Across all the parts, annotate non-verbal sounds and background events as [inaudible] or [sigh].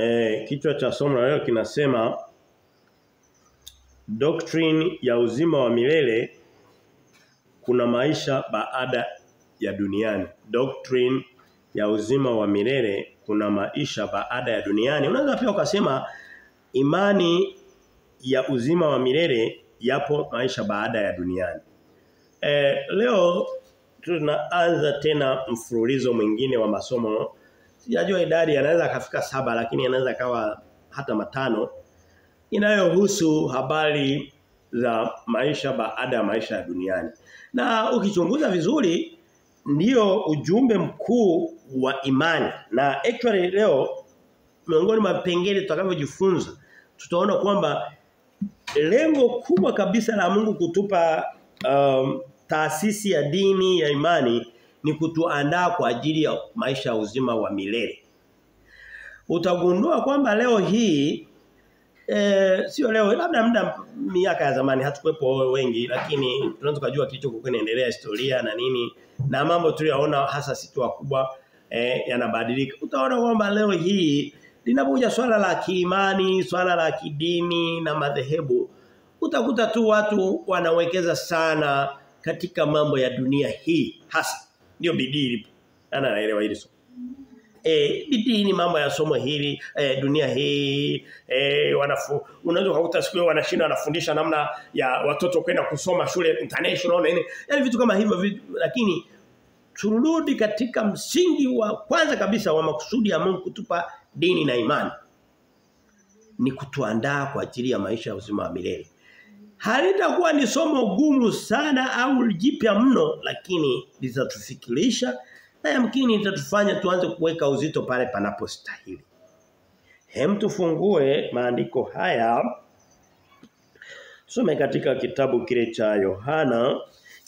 eh, kichwa cha somo la leo kinasema Doctrine ya uzima wa milele kuna maisha baada ya duniani. Doctrine ya uzima wa milele kuna maisha baada ya duniani. Unaweza pia ukasema imani ya uzima wa milele yapo maisha baada ya duniani. E, leo tunaanza tena mfululizo mwingine wa masomo. Sijajua idadi anaweza akafika saba lakini anaweza kawa hata matano inayohusu habari za maisha baada ya maisha ya duniani. Na ukichunguza vizuri ndio ujumbe mkuu wa imani. Na actually leo miongoni mwa vipengele tutakavyojifunza tutaona kwamba lengo kubwa kabisa la Mungu kutupa um, taasisi ya dini ya imani ni kutuandaa kwa ajili ya maisha uzima wa milele. Utagundua kwamba leo hii e, sio leo labda muda miaka ya zamani hatukuwepo wengi lakini tunaweza kujua kilichokuwa kinaendelea historia na nini na mambo tuliyoona hasa situa kubwa e, yanabadilika. Utaona kwamba leo hii linapokuja swala la kiimani, swala la kidini na madhehebu utakuta tu watu wanawekeza sana katika mambo ya dunia hii hasa ndio bidii ilipo. Ana anaelewa hili somo. Eh bidii ni mambo ya somo hili e, dunia hii eh wanafu unaweza kukuta siku wanashinda wanafundisha namna ya watoto kwenda kusoma shule international na nini yani vitu kama hivyo vitu, lakini turudi katika msingi wa kwanza kabisa wa makusudi ya Mungu kutupa dini na imani ni kutuandaa kwa ajili ya maisha ya uzima wa milele halitakuwa ni somo gumu sana au jipya mno lakini litatufikirisha na yamkini litatufanya tuanze kuweka uzito pale panapostahili. Hem tufungue maandiko haya. Tusome katika kitabu kile cha Yohana,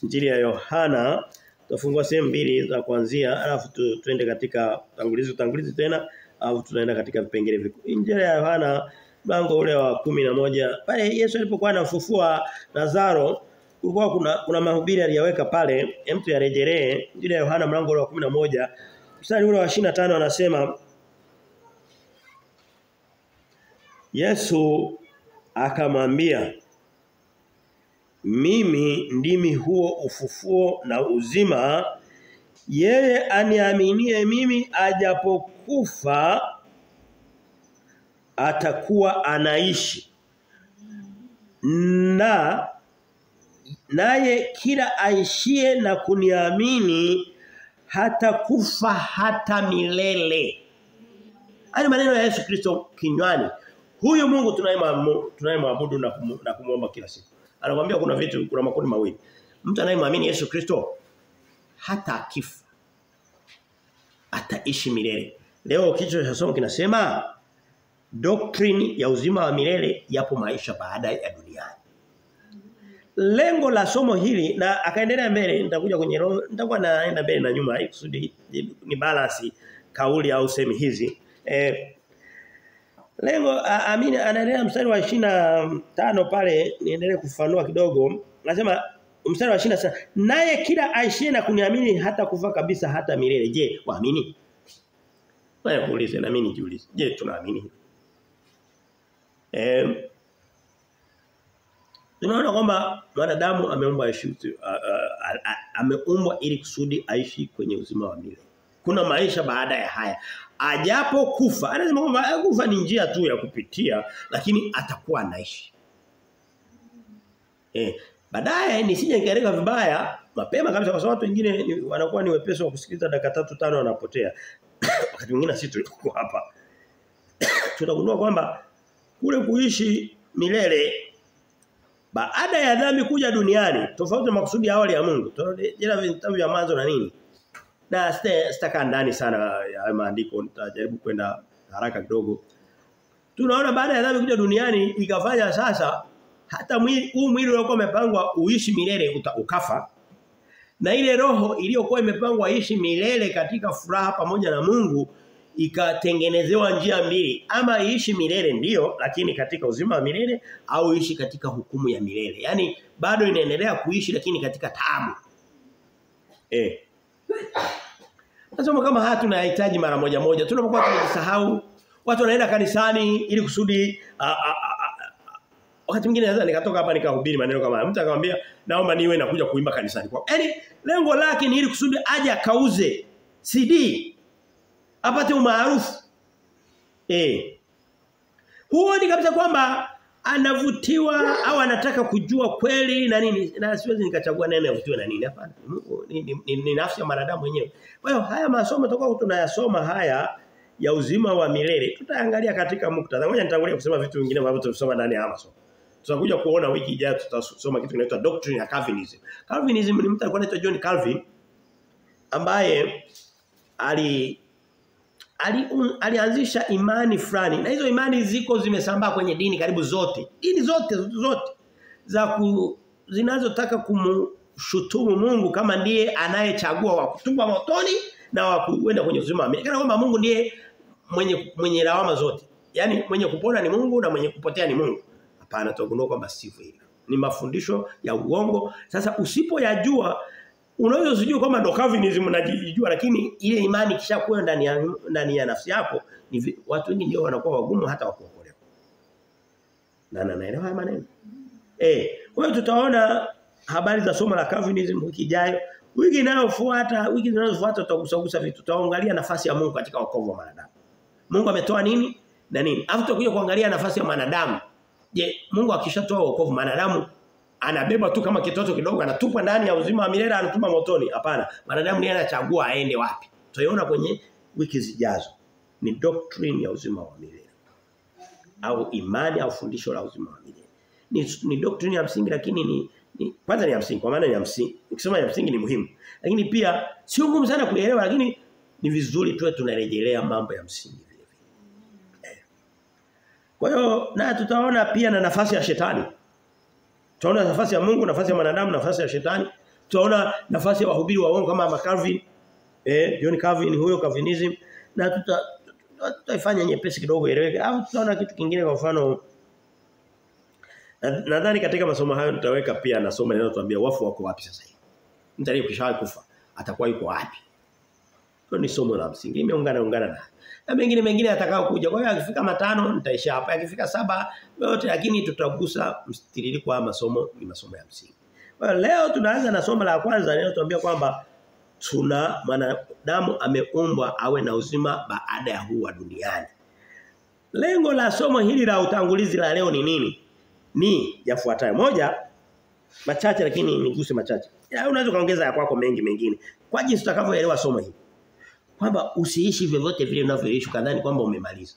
Injili ya Yohana, tutafungua sehemu mbili za kuanzia, alafu tu, tuende katika tangulizi tangulizi tena, alafu tunaenda katika vipengele vikuu. Injili ya Yohana mlango ule wa kumi na moja. Pale Yesu alipokuwa anafufua Lazaro kulikuwa kuna kuna mahubiri aliyaweka pale mtu yarejelee ile Yohana mlango ule wa 11 mstari ule wa 25 anasema Yesu akamwambia mimi ndimi huo ufufuo na uzima. Yeye aniaminie mimi ajapokufa atakuwa anaishi na naye kila aishie na kuniamini hata kufa hata milele. Hayo maneno ya Yesu Kristo kinywani. Huyu Mungu tunayemwabudu na kumu, na kumuomba kila siku. Anakuambia kuna vitu kuna makundi mawili. Mtu anayemwamini Yesu Kristo hata akifa ataishi milele. Leo kichwa cha somo kinasema doctrine ya uzima wa milele yapo maisha baada ya duniani. Lengo la somo hili na akaendelea mbele nitakuja kwenye nitakuwa naenda mbele na nyuma kusudi ni balance kauli au semi hizi. Eh lengo amini anaendelea mstari wa tano pale niendelee kufanua kidogo. Anasema mstari wa 26 naye kila aishie na kuniamini hata kufa kabisa hata milele. Je waamini? Wewe kuulize na mimi nijiulize. Je tunaamini eh Tunaona kwamba mwanadamu ameumbwa aishi ameumbwa ili kusudi aishi kwenye uzima wa milele. Kuna maisha baada ya haya. Ajapo kufa, anasema kwamba kufa ni njia tu ya kupitia lakini atakuwa anaishi. Eh, baadaye nisije nikaeleka vibaya mapema kabisa kwa sababu watu wengine wanakuwa ni wepesi wa kusikiliza dakika tatu tano wanapotea. [coughs] Wakati mwingine sisi tuko hapa. [coughs] Tunagundua kwamba kule kuishi milele. Baada ya dhambi kuja duniani tofauti na makusudi ya awali ya Mungu tunarejea vitabu vya mwanzo na nini? Na sitaka ndani sana ya maandiko nitajaribu kwenda haraka kidogo. Tunaona baada ya dhambi kuja duniani ikafanya sasa hata mwili huu mwili uliokuwa umepangwa uishi milele uta, ukafa. Na ile roho iliyokuwa imepangwa ishi milele katika furaha pamoja na Mungu ikatengenezewa njia mbili ama iishi milele ndiyo lakini katika uzima wa milele au iishi katika hukumu ya milele. Yani bado inaendelea kuishi lakini katika taabu. Eh Nasema kama haya tunahitaji mara moja moja. Tunapokuwa tunajisahau Watu wanaenda kanisani ili kusudi a, a, a, wakati mwingine naweza nikatoka hapa nikahubiri maneno kama. Mtu akamwambia naomba niwe nakuja kuimba kanisani kwa yani lengo lake ni ili kusudi aje akauze CD apate umaarufu. Eh. Huoni kabisa kwamba anavutiwa au anataka kujua kweli na nini? Na siwezi nikachagua neno avutiwe na nini hapana. Ni, ni, ni, ni nafsi ya mwanadamu mwenyewe. Kwa hiyo haya masomo tutakuwa tunayasoma haya ya uzima wa milele tutaangalia katika muktadha. Ngoja nitangulia kusema vitu vingine ambavyo tutasoma ndani ya masomo. Tutakuja kuona wiki ijayo tutasoma kitu kinaitwa doctrine ya Calvinism. Calvinism ni mtu alikuwa anaitwa John Calvin ambaye ali ali, un, alianzisha imani fulani. Na hizo imani ziko zimesambaa kwenye dini karibu zote. Dini zote zote. Za ku, zinazotaka kumshutumu Mungu kama ndiye anayechagua wa kutupwa motoni na wa kuenda kwenye uzima wa kana kwamba Mungu ndiye mwenye mwenye lawama zote. Yani mwenye kupona ni Mungu na mwenye kupotea ni Mungu. Hapana tugundua kwamba sivyo ni mafundisho ya uongo. Sasa usipoyajua unaweza usijue kwamba ndo Calvinism unajijua lakini ile imani kishakuwa ndani ya ndani ya nafsi yako ni watu wengi ndio wanakuwa wagumu hata wakuokolewa. Na na naelewa haya maneno. Eh, kwa hiyo tutaona habari za somo la Calvinism wiki ijayo. Wiki inayofuata, wiki zinazofuata tutagusagusa vitu. Tutaangalia nafasi ya Mungu katika wokovu wa wanadamu. Mungu ametoa nini na nini? Alafu tutakuja kuangalia nafasi ya mwanadamu. Je, Mungu akishatoa wokovu wanadamu anabeba tu kama kitoto kidogo anatupa ndani ya uzima wa milele anatuma motoni. Hapana. Wanadamu ndiye anachagua aende wapi. Tutaiona kwenye wiki zijazo ni doctrine ya uzima wa milele. Au imani au fundisho la uzima wa milele. Ni, ni doctrine ya msingi lakini ni, ni kwanza ni ya msingi. Kwa maana ni ya msingi. Ukisema ya msingi ni muhimu. Lakini pia sio ngumu sana kuelewa lakini ni vizuri tuwe tunarejelea mambo ya msingi vile vile. Kwa hiyo na tutaona pia na nafasi ya shetani Tutaona nafasi ya Mungu, nafasi ya mwanadamu, nafasi ya shetani. Tunaona nafasi ya wahubiri wa uongo kama Calvin, eh John Calvin huyo Calvinism na tuta tutaifanya nyepesi kidogo ieleweke. Au tunaona kitu kingine kwa mfano nadhani na katika masomo hayo nitaweka pia na somo linalotuambia wafu wako wapi sasa hivi. Mtu aliyekwisha kufa atakuwa yuko wapi? Hilo ni somo la msingi. Imeungana ungana na. Na mengine mengine atakao kuja. Kwa hiyo akifika matano nitaisha hapa. Akifika saba yote lakini tutagusa mstiririko wa masomo ni masomo ya msingi. Kwa leo tunaanza na somo la kwanza linalotuambia kwamba tuna mwanadamu ameumbwa awe na uzima baada ya huu wa duniani. Lengo la somo hili la utangulizi la leo ni nini? Ni yafuatayo. Moja machache lakini niguse machache. Ya unaweza kaongeza ya kwako mengi mengine. Kwa jinsi utakavyoelewa somo hili kwamba usiishi vyovyote vile unavyoishi kadhani kwamba umemaliza.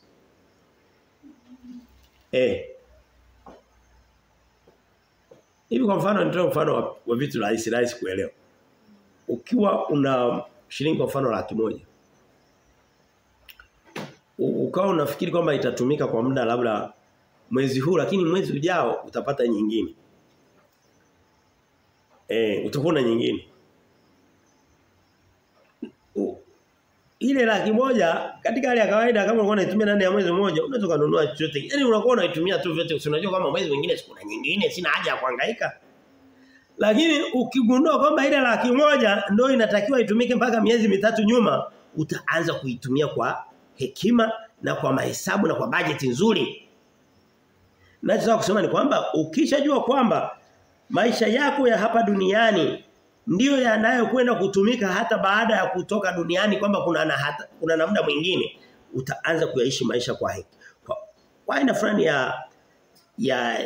Eh. Hivi kwa mfano nitoe mfano wa, wa vitu rahisi rahisi kuelewa. Ukiwa una shilingi kwa mfano laki moja. Ukawa unafikiri kwamba itatumika kwa muda labda mwezi huu lakini mwezi ujao utapata nyingine. Eh, utakuwa na nyingine. Ile laki moja katika hali ya kawaida kama ulikuwa unaitumia ndani ya mwezi mmoja unaweza kununua chochote. Yaani unakuwa unaitumia tu vyote usinajua kama mwezi mwingine siku na nyingine sina haja ya kuhangaika. Lakini ukigundua kwamba ile laki moja ndio inatakiwa itumike mpaka miezi mitatu nyuma utaanza kuitumia kwa hekima na kwa mahesabu na kwa bajeti nzuri. Nachotaka kusema ni kwamba ukishajua kwamba maisha yako ya hapa duniani ndiyo yanayokwenda kutumika hata baada ya kutoka duniani kwamba kuna na hata, kuna namna mwingine utaanza kuyaishi maisha kwa hiki. Kwa, kwa aina fulani ya ya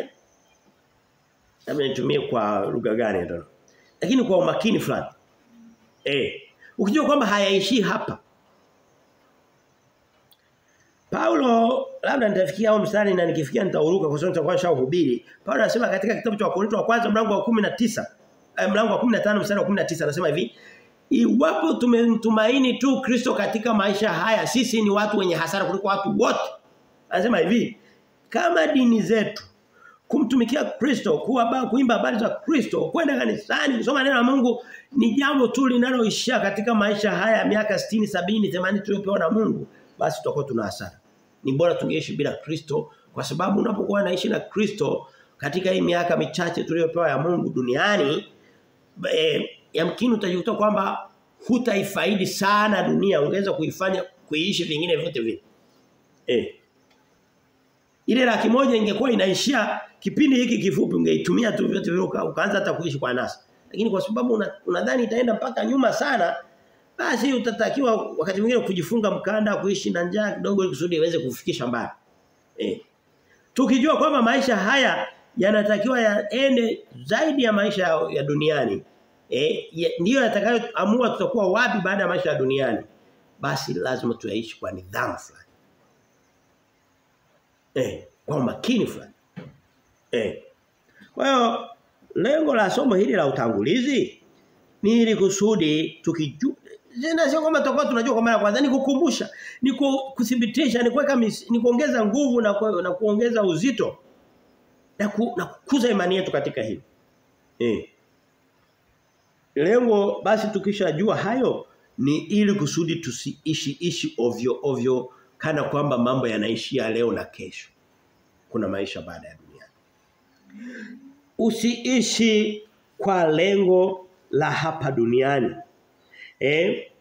labda nitumie kwa lugha gani ndio. Lakini kwa umakini fulani. Eh, ukijua kwamba hayaishi hapa. Paulo labda nitafikia au mstari na nikifikia nitauruka kwa sababu nitakuwa nishahubiri. Paulo anasema katika kitabu cha Wakorintho wa kwanza mlango wa 19 mlango wa 15 mstari wa 19 anasema hivi iwapo tumemtumaini tu Kristo katika maisha haya sisi ni watu wenye hasara kuliko watu wote. Anasema hivi kama dini zetu kumtumikia Kristo kuwa kuimba habari za Kristo kwenda kanisani kusoma neno la Mungu ni jambo tu linaloishia katika maisha haya miaka 60 70 80 tuliyopewa na Mungu basi tutakuwa tuna hasara. Ni bora tungeishi bila Kristo kwa sababu unapokuwa naishi na Kristo katika hii miaka michache tuliyopewa ya Mungu duniani e, yamkini utajikuta kwamba hutaifaidi sana dunia ungeweza kuifanya kuiishi vingine vyote vile. Eh. Ile laki moja ingekuwa inaishia kipindi hiki kifupi ungeitumia tu vyote vile ukaanza hata kuishi kwa nasa. Lakini kwa sababu unadhani una itaenda mpaka nyuma sana basi utatakiwa wakati mwingine kujifunga mkanda kuishi na njaa kidogo ili kusudi iweze kufikisha mbali. Eh. Tukijua kwamba maisha haya yanatakiwa yaende zaidi ya maisha ya, ya duniani. Eh, ya, ndiyo yatakayoamua tutakuwa wapi baada ya maisha ya duniani. Basi lazima tuyaishi kwa nidhamu fulani. Eh, kwa makini fulani. Eh. Kwa hiyo lengo la somo hili la utangulizi ni ili kusudi tukijua Tena sio kama tutakuwa tunajua kwa mara kwanza ni kukumbusha, ni kuthibitisha, ni kuweka ni kuongeza nguvu na na kuongeza uzito na, ku, na kukuza imani yetu katika hili. Eh. Lengo basi tukishajua hayo ni ili kusudi tusiishi ishi ovyo ovyo kana kwamba mambo yanaishia leo na kesho. Kuna maisha baada ya duniani. Usiishi kwa lengo la hapa duniani. Eh?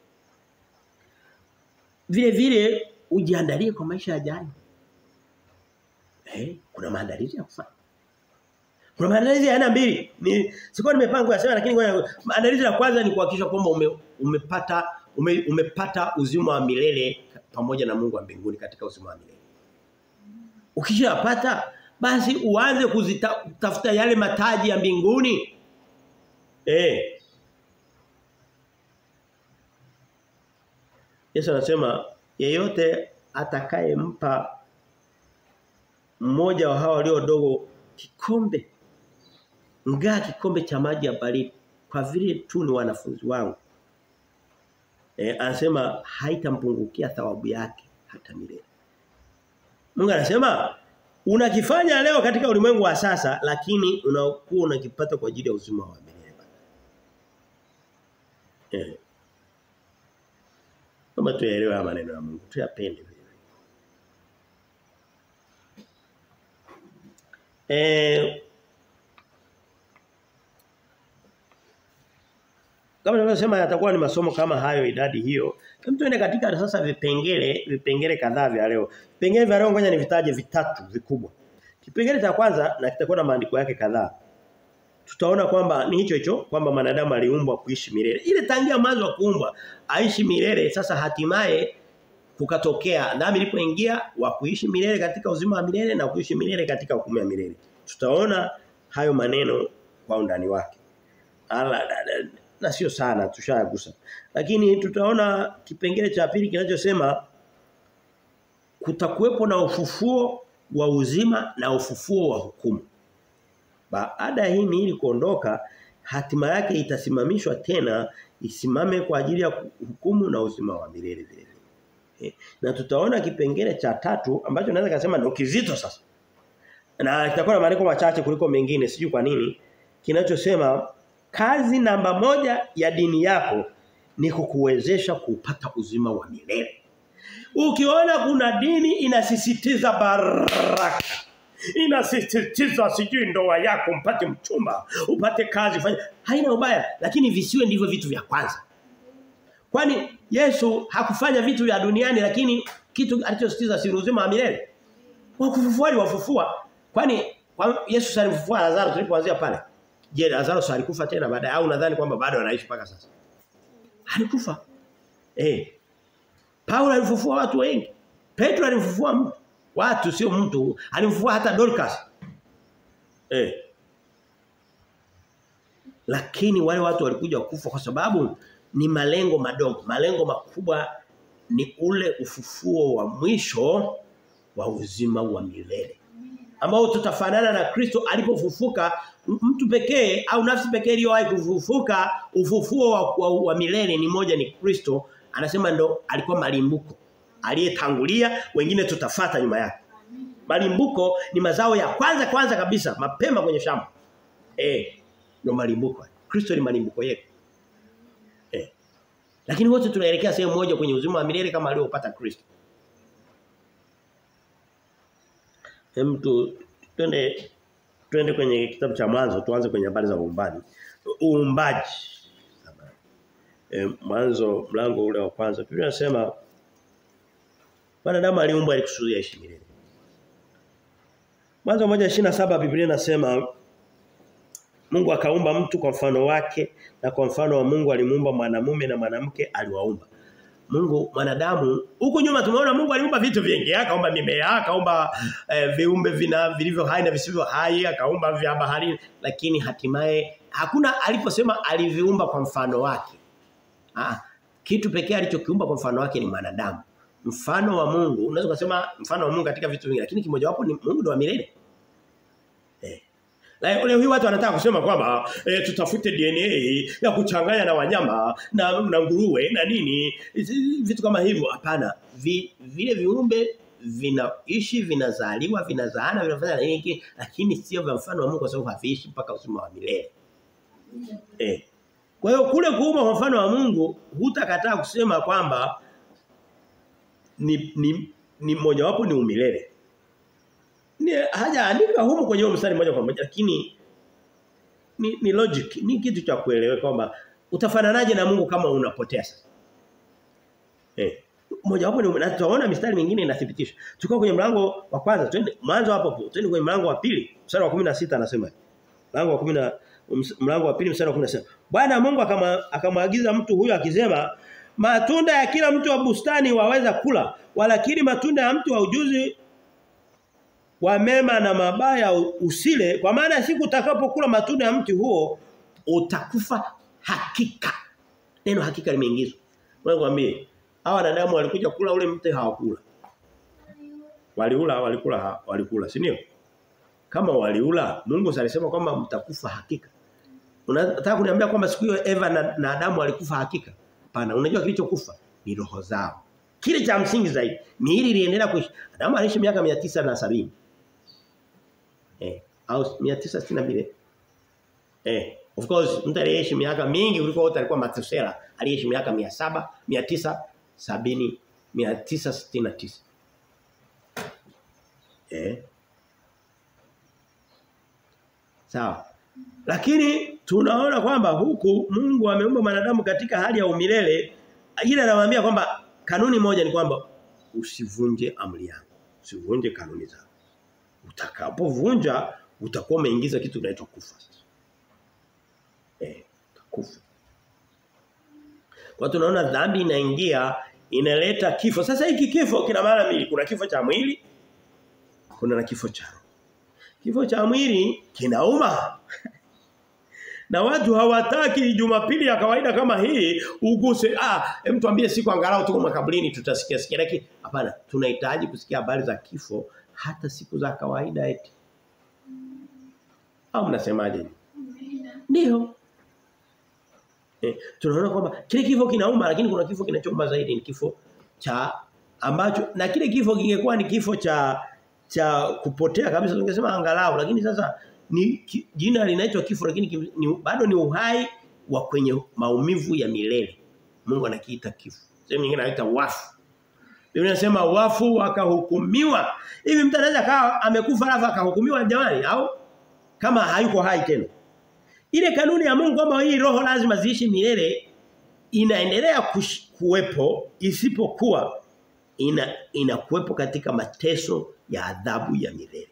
Vile vile ujiandalie kwa maisha yajayo. Eh, kuna maandalizi ya kufanya. Kuna maandalizi ya aina mbili. Ni sikuwa nimepanga kuyasema lakini maandalizi ya kwanza ni kuhakikisha kwamba ume, umepata ume, umepata uzima wa milele pamoja na Mungu wa mbinguni katika uzima wa milele. Ukishapata basi uanze kuzitafuta yale mataji ya mbinguni. Eh. Yesu anasema yeyote atakayempa mmoja wa hawa walio dogo kikombe ngaa kikombe cha maji ya baridi kwa vile tu ni wanafunzi wangu. Eh anasema haitampungukia thawabu yake hata milele. Mungu anasema unakifanya leo katika ulimwengu wa sasa lakini unakuwa unakipata kwa ajili ya uzima wa milele. Eh. Kama tuelewe maneno ya Mungu, tuyapende vile. Eh Kama nilivyosema yatakuwa ni masomo kama hayo idadi hiyo. Hem tuende katika sasa vipengele, vipengele kadhaa vya leo. Vipengele vya leo ngoja nivitaje vitatu vikubwa. Kipengele cha kwanza na kitakuwa na maandiko yake kadhaa. Tutaona kwamba ni hicho hicho kwamba mwanadamu aliumbwa kuishi milele. Ile tangia mwanzo wa kuumbwa aishi milele sasa hatimaye kukatokea dhambi ilipoingia wa kuishi milele katika uzima wa milele na kuishi milele katika hukumu ya milele. Tutaona hayo maneno kwa undani wake. Ala, na sio sana tushagusa. Lakini tutaona kipengele cha pili kinachosema kutakuwepo na ufufuo wa uzima na ufufuo wa hukumu. Baada ya hii miili kuondoka hatima yake itasimamishwa tena isimame kwa ajili ya hukumu na uzima wa milele vile vile. Na tutaona kipengele cha tatu ambacho naweza kusema ndio kizito sasa. Na kitakuwa na maandiko machache kuliko mengine sijui kwa nini kinachosema kazi namba moja ya dini yako ni kukuwezesha kupata uzima wa milele. Ukiona kuna dini inasisitiza baraka inasisitiza sijui ndoa yako mpate mchumba, upate kazi fanya. Haina ubaya, lakini visiwe ndivyo vitu vya kwanza. Kwani Yesu hakufanya vitu vya duniani lakini kitu alichositiza si uzima wa milele. Wakufufua wafufua. Kwani kwa Yesu alimfufua Lazaro tulipoanzia pale. Je, Lazaro alikufa tena baadaye au nadhani kwamba bado anaishi mpaka sasa? Alikufa. Eh. Paulo alifufua watu wengi. Petro alifufua mtu. Watu sio mtu, alifufua hata Dorcas. Eh. Lakini wale watu walikuja kufa kwa sababu ni malengo madogo. Malengo makubwa ni ule ufufuo wa mwisho wa uzima wa milele. Ambao tutafanana na Kristo alipofufuka mtu pekee au nafsi pekee iliyowahi kufufuka ufufuo wa, wa, wa milele ni moja ni Kristo anasema ndo alikuwa malimbuko aliyetangulia wengine tutafata nyuma yake. Malimbuko ni mazao ya kwanza kwanza kabisa mapema kwenye shamba. Eh, ndo malimbuko. Kristo ni malimbuko yetu. Eh. Lakini wote tunaelekea sehemu moja kwenye uzima wa milele kama aliyopata Kristo. Hem tu twende twende kwenye kitabu cha mwanzo tuanze kwenye habari za uumbaji. Uumbaji. E, mwanzo mlango ule wa kwanza. Biblia inasema Wanadamu aliumbwa ili kusudia aishi milele. Mwanzo 1:27 Biblia inasema Mungu akaumba mtu kwa mfano wake na kwa mfano wa Mungu alimuumba mwanamume na mwanamke aliwaumba. Mungu mwanadamu huko nyuma tumeona Mungu aliumba vitu vingi. Akaumba mimea akaumba eh, viumbe vina vilivyo hai na visivyo hai akaumba vya bahari lakini hatimaye hakuna aliposema aliviumba kwa mfano wake. Ah, kitu pekee alichokiumba kwa mfano wake ni mwanadamu. Mfano wa Mungu. Unaweza kusema mfano wa Mungu katika vitu vingi lakini kimojawapo ni Mungu ndo wa milele Leo hii watu wanataka kusema kwamba e, tutafute DNA ya kuchanganya na wanyama na na nguruwe na nini. Vitu kama hivyo hapana. Vi, vile viumbe vinaishi vinazaliwa vinazaana vinafanya nini lakini sio vya mfano wa Mungu kwa sababu haviishi mpaka uzima wa milele. Eh. Kwa hiyo kule kuuma kwa mfano wa Mungu hutakataa kusema kwamba ni ni, ni mojawapo ni umilele hajaandika humu kwenye huo mstari moja kwa moja lakini ni, ni logic ni kitu cha kuelewa kwamba utafananaje na Mungu kama unapotea sasa? Eh moja wapo ni na tutaona mistari mingine inathibitisha. Tukao kwenye mlango wa kwanza twende mwanzo hapo hapo twende kwenye mlango wa pili mstari wa 16 anasema mlango wa 10 mlango wa pili mstari wa 16 Bwana Mungu akamwagiza mtu huyo akisema matunda ya kila mtu wa bustani waweza kula walakini matunda ya mtu wa ujuzi wa mema na mabaya usile kwa maana siku utakapokula matunda ya mti huo utakufa hakika. Neno hakika limeingizwa. Wewe kwambie hawa wanadamu walikuja kula ule mti hawakula. Waliula walikula walikula si ndio? Kama waliula Mungu alisema kwamba mtakufa hakika. Unataka kuniambia kwamba siku hiyo Eva na, na Adamu walikufa hakika? Hapana unajua kilichokufa ni roho zao. Kile cha msingi zaidi miili iliendelea kuishi. Adamu aliishi miaka 970 eh au 962 eh of course mtu aliyeishi miaka mingi kuliko wote alikuwa Matusela aliyeishi miaka 700 970 969 eh. Sawa. Lakini tunaona kwamba huku Mungu ameumba wanadamu katika hali ya umilele ila anawaambia kwamba kanuni moja ni kwamba usivunje amri yangu usivunje kanuni zangu utakapovunja utakuwa umeingiza kitu kinaitwa kufa. Eh kufa. Kwa tunaona dhambi inaingia inaleta kifo. Sasa hiki kifo kina maana mbili kuna kifo cha mwili kuna na kifo cha kifo cha mwili kinauma. [laughs] Na watu hawataki Jumapili ya kawaida kama hii uguse ah hem tuambie siku angalau tuko makaburini tutasikia sikia. Lakini hapana tunahitaji kusikia habari za kifo hata siku za kawaida eti au mnasemaje ndio eh, tunaona kwamba kile kifo kinauma lakini kuna kifo kinachouma zaidi ni kifo cha ambacho na kile kifo kingekuwa ni kifo cha cha kupotea kabisa tungesema angalau lakini sasa ni jina linaitwa kifo lakini ki, ni, bado ni uhai wa kwenye maumivu ya milele. Mungu anakiita kifo. Sehemu nyingine anaita wafu. Biblia inasema wafu wakahukumiwa. Hivi mtu anaweza kaa amekufa alafu akahukumiwa jamani au kama hayuko hai tena. Ile kanuni ya Mungu kwamba hii roho lazima ziishi milele inaendelea kuwepo isipokuwa ina inakuwepo katika mateso ya adhabu ya milele.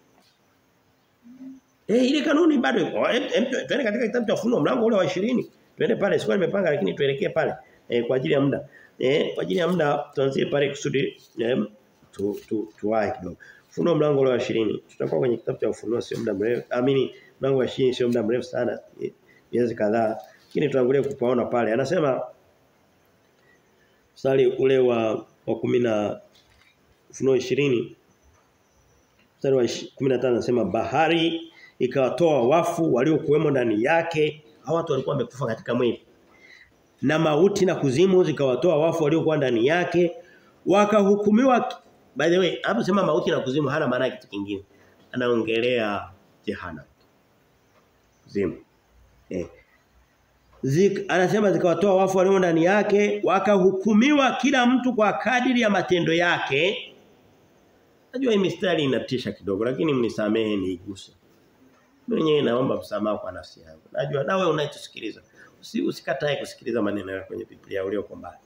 Eh ile kanuni bado iko. Twende katika kitabu cha Ufunuo mlango ule wa 20. Twende pale sikuwa nimepanga lakini tuelekee pale eh, kwa ajili ya muda. Eh kwa ajili ya muda tuanzie pale kusudi eh, tu tu tuwae kidogo. Ufunuo mlango wa 20. Tutakuwa kwenye kitabu cha Ufunuo sio muda mrefu. Amini mlango wa 20 sio muda mrefu sana. Miezi kadhaa. Lakini tuangalie kupaona pale. Anasema mstari ule wa wa 10 na Ufunuo 20 mstari wa 15 anasema bahari ikawatoa wafu waliokuwemo ndani yake Hawa watu walikuwa wamekufa katika mwili na mauti na kuzimu zikawatoa wafu waliokuwa ndani yake wakahukumiwa by the way hapo sema mauti na kuzimu hana maana kitu kingine anaongelea jehana kuzimu eh Zik, anasema zikawatoa wafu walio ndani yake wakahukumiwa kila mtu kwa kadiri ya matendo yake Najua hii mistari inatisha kidogo lakini mnisamehe niiguse. Mwenyewe naomba msamaha kwa nafsi yangu. Najua nawe unayetusikiliza. Usi, usikatae kusikiliza maneno yako kwenye Biblia ulioko mbali.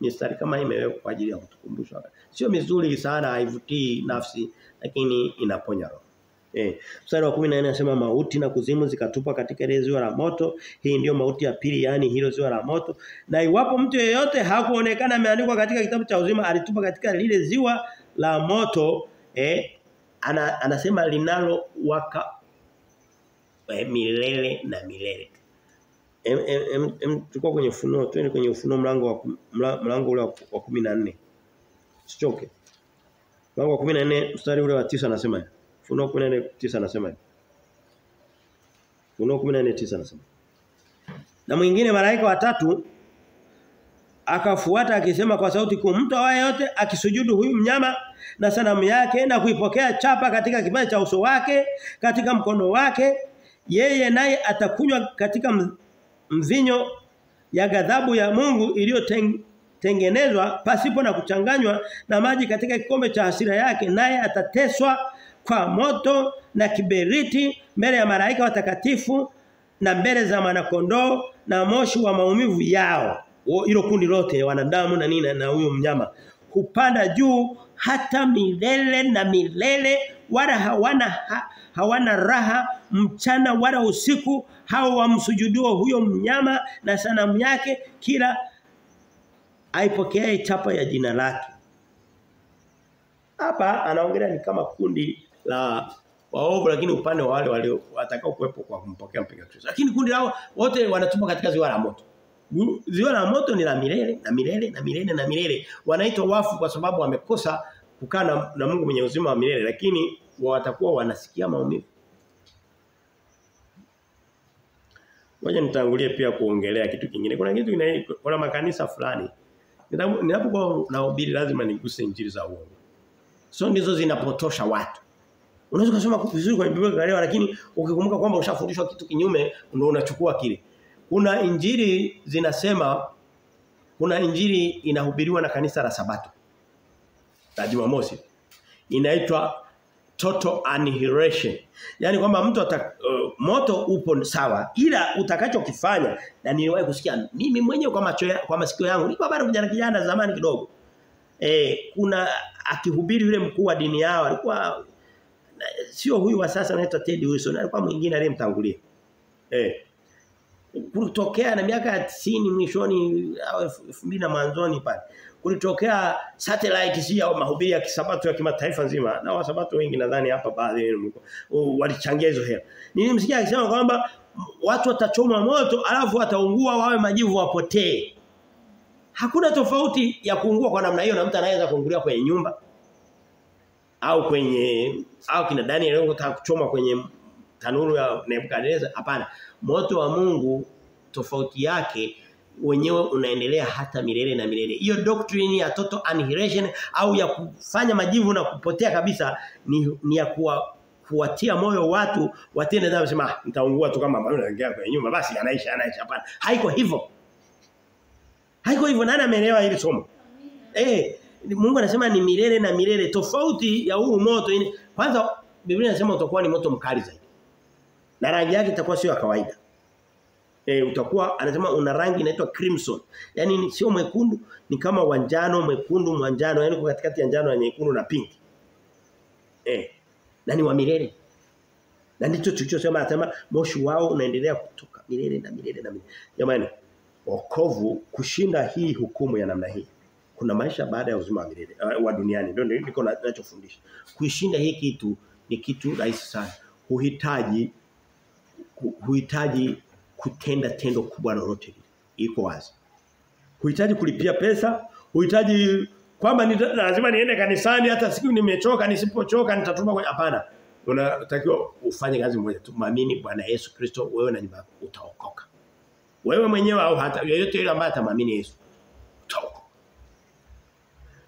mistari kama imewekwa kwa ajili ya kutukumbusha. Sio mizuri sana haivutii nafsi lakini inaponya roho. Eh, mstari wa 14 anasema mauti na kuzimu zikatupa katika ile ziwa la moto. Hii ndiyo mauti ya pili yani hilo ziwa la moto. Na iwapo mtu yeyote hakuonekana ameandikwa katika kitabu cha uzima alitupa katika lile ziwa la moto eh ana, anasema linalo waka eh, milele na milele. Em, em, em, tulikuwa kwenye funuo twende kwenye ufunuo mlango wa mlango ule wa 14. Sichoke. Mlango wa 14 mstari ule wa 9 anasema hivi. Ufunuo 14:9 anasema hivi. Ufunuo 14:9 anasema. Na mwingine malaika watatu akafuata akisema kwa sauti kuu mtu awaye yote akisujudu huyu mnyama na sanamu yake na kuipokea chapa katika kibaya cha uso wake katika mkono wake yeye naye atakunywa katika mvinyo ya ghadhabu ya Mungu iliyotengenezwa pasipo na kuchanganywa na maji katika kikombe cha hasira yake naye atateswa kwa moto na kiberiti mbele ya maraika watakatifu na mbele za mwanakondoo na moshi wa maumivu yao. Hilo kundi lote wanadamu na nini na huyo mnyama hupanda juu hata milele na milele wala hawana ha, hawana raha mchana wala usiku hao wamsujuduo huyo mnyama na sanamu yake kila aipokeaye chapa ya jina lake. Hapa anaongelea ni kama kundi la waovu lakini upande wa wale walio watakao kuwepo kwa kumpokea mpiga Kristo. Lakini kundi lao wote wanatumwa katika ziwa la moto. Ziwa la moto ni la milele na milele na milele na milele. Wanaitwa wafu kwa sababu wamekosa kukaa na Mungu mwenye uzima wa milele lakini watakuwa wanasikia maumivu Ngoja nitangulie pia kuongelea kitu kingine. Kuna kitu kina kuna makanisa fulani. Ninapokuwa nahubiri lazima niguse injili za uongo. So ndizo zinapotosha watu. Unaweza kusoma vizuri kwenye Biblia kuelewa lakini ukikumbuka kwamba ushafundishwa kitu kinyume ndio unachukua kile. Kuna injili zinasema kuna injili inahubiriwa na kanisa la Sabato. La Jumamosi. Inaitwa total annihilation. Yaani kwamba mtu ata, uh, moto upo sawa ila utakachokifanya na niliwahi kusikia mimi mwenyewe kwa macho kwa masikio yangu nilikuwa bado kijana kijana zamani kidogo. Eh kuna akihubiri yule mkuu wa dini yao alikuwa sio huyu wa sasa anaitwa Ted Wilson alikuwa mwingine aliyemtangulia. Eh kulitokea na miaka 90 mwishoni au 2000 na mwanzoni pale kulitokea satellite si au mahubiri ya kisabato ya kimataifa nzima na wasabato wengi nadhani hapa baadhi yenu walichangia hizo hela. Nilimsikia akisema kwamba watu watachoma moto alafu wataungua wawe majivu wapotee. Hakuna tofauti ya kuungua kwa namna hiyo na mtu anaweza kuungulia kwenye nyumba au kwenye au kina Daniel anataka kuchoma kwenye tanuru ya Nebukadnezar hapana moto wa Mungu tofauti yake wenyewe unaendelea hata milele na milele. Hiyo doctrine ya total annihilation au ya kufanya majivu na kupotea kabisa ni, ni ya kuwa, kuwatia moyo watu watende dhambi sema nitaungua tu kama mbona naongea kwenye nyumba basi anaisha anaisha hapana. Haiko hivyo. Haiko hivyo nani ameelewa hili somo? Eh Mungu anasema ni milele na milele tofauti ya huu moto ini. Kwanza Biblia inasema utakuwa ni moto mkali zaidi. Na rangi yake itakuwa sio ya kawaida e, utakuwa anasema una rangi inaitwa crimson. Yaani sio mwekundu, ni kama wanjano, mwekundu, mwanjano, yani katikati ya njano na nyekundu na pink. Eh. Na ni wa milele. Na ndicho tulichosema anasema moshi wao unaendelea kutoka milele na milele na milele. Jamani, wokovu kushinda hii hukumu ya namna hii. Kuna maisha baada ya uzima wa milele uh, wa duniani. Ndio niko ninachofundisha. Kuishinda hii kitu ni kitu rahisi sana. Huhitaji huhitaji kutenda tendo kubwa lolote. Iko wazi. Huhitaji kulipia pesa, huhitaji kwamba ni lazima niende kanisani hata siku nimechoka nisipochoka nitatuma kwa hapana. Unatakiwa ufanye kazi moja tu. Muamini Bwana Yesu Kristo wewe na nyumba utaokoka. Wewe mwenyewe au hata yeyote yule ambaye atamwamini Yesu utaokoka.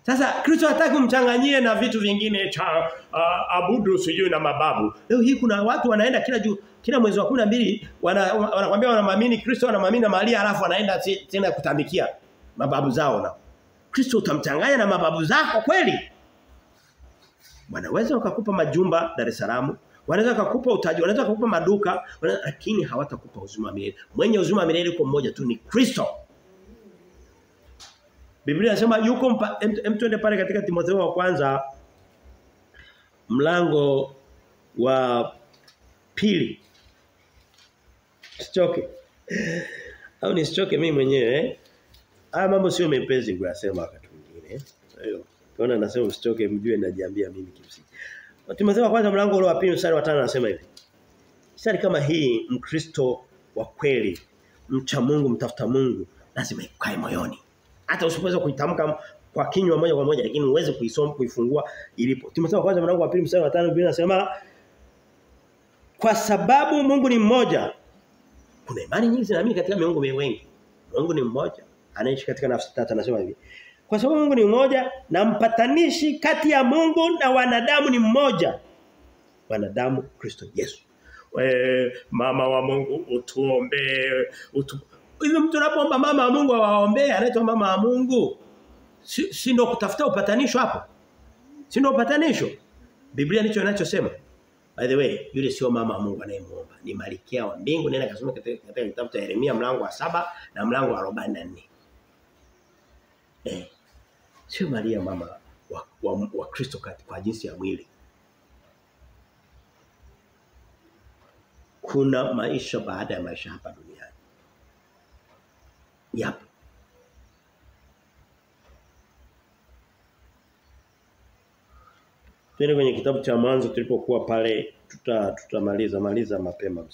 Sasa Kristo hataki umchanganyie na vitu vingine cha uh, abudu sijui na mababu. Leo hii kuna watu wanaenda kila juu kila mwezi wa 12 wana, wanakuambia wanamwamini Kristo wanamwamini na Maria alafu wanaenda tena kutambikia mababu zao na Kristo utamchanganya na mababu zako kweli? Wanaweza wakakupa majumba Dar es Salaam, wanaweza wakakupa utaji, wanaweza wakakupa maduka, lakini hawatakupa uzima milele. Mwenye uzima milele uko mmoja tu ni Kristo. Biblia inasema yuko hem twende pale katika Timotheo wa kwanza mlango wa pili. Sichoke. Au nisichoke mimi mwenyewe eh? Haya mambo sio mepesi kuyasema wakati mwingine. Kwa hiyo Tunaona nasema usichoke mjue najiambia mimi kimsingi. Timotheo wa kwanza mlango wa pili mstari wa 5 anasema hivi. Mstari kama hii Mkristo wa kweli, mcha Mungu, mtafuta Mungu lazima ikae moyoni. Hata usipoweza kuitamka kwa kinywa moja kwa moja lakini uweze kuisoma kuifungua ilipo. Timotheo kwanza mlango wa pili mstari wa 5 Biblia inasema kwa sababu Mungu ni mmoja. Kuna imani nyingi zinaamini katika miungu wengi. Mungu ni mmoja. Anaishi katika nafsi tatu anasema hivi. Kwa sababu Mungu ni mmoja na mpatanishi kati ya Mungu na wanadamu ni mmoja. Wanadamu Kristo Yesu. We, mama wa Mungu utuombe utu... Hivi mtu anapoomba mama wa Mungu awaombee anaitwa mama wa Mungu. Si, si ndio kutafuta upatanisho hapo? Si ndio upatanisho? Biblia ndicho inachosema. By the way, yule sio mama wa Mungu anayemuomba, ni malikia wa mbingu. Nenda kasome katika kitabu cha Yeremia mlango wa saba na mlango wa 44. Eh. Sio Maria mama wa, wa, wa Kristo kwa jinsi ya mwili. Kuna maisha baada ya maisha hapa duniani. Yapo. Tuende kwenye kitabu cha mwanzo tulipokuwa pale tuta tutamaliza maliza mapema.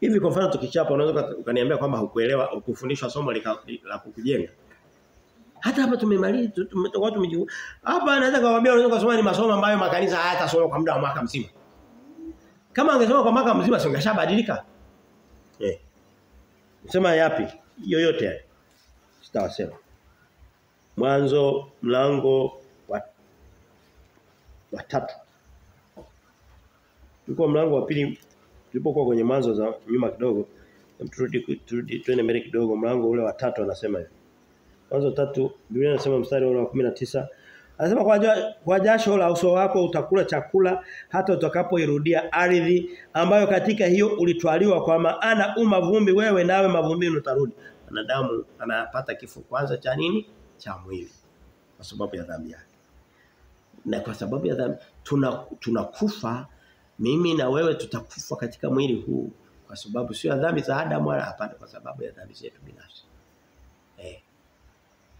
Hivi kwa mfano tukichapa unaweza ukaniambia kwamba hukuelewa ukufundishwa somo la kukujenga. Hata hapa tumemaliza tumetoka tumejifunza. Hapa naweza kawaambia unaweza kusoma ni masomo ambayo makanisa hayatasoma kwa muda wa mwaka mzima. Kama angesoma kwa mwaka mzima singeshabadilika. Eh. Sema yapi? Yoyote yale. Sitawasema. Mwanzo mlango wa wa tatu. Tulikuwa mlango wa pili tulipokuwa kwenye mwanzo za nyuma kidogo. Turudi turudi twende mbele kidogo mlango ule wa tatu anasema hivi. Mwanzo tatu Biblia inasema mstari ule wa 19 Anasema kwa, kwa jasho la uso wako utakula chakula hata utakapoirudia ardhi ambayo katika hiyo ulitwaliwa kwa maana uma vumbi wewe nawe mavumbini utarudi. Wanadamu anapata kifo kwanza cha nini? Cha mwili. Kwa sababu ya dhambi yake. Na kwa sababu ya dhambi tunakufa tuna mimi na wewe tutakufa katika mwili huu kwa sababu sio dhambi za Adamu wala hapana kwa sababu ya dhambi zetu binafsi.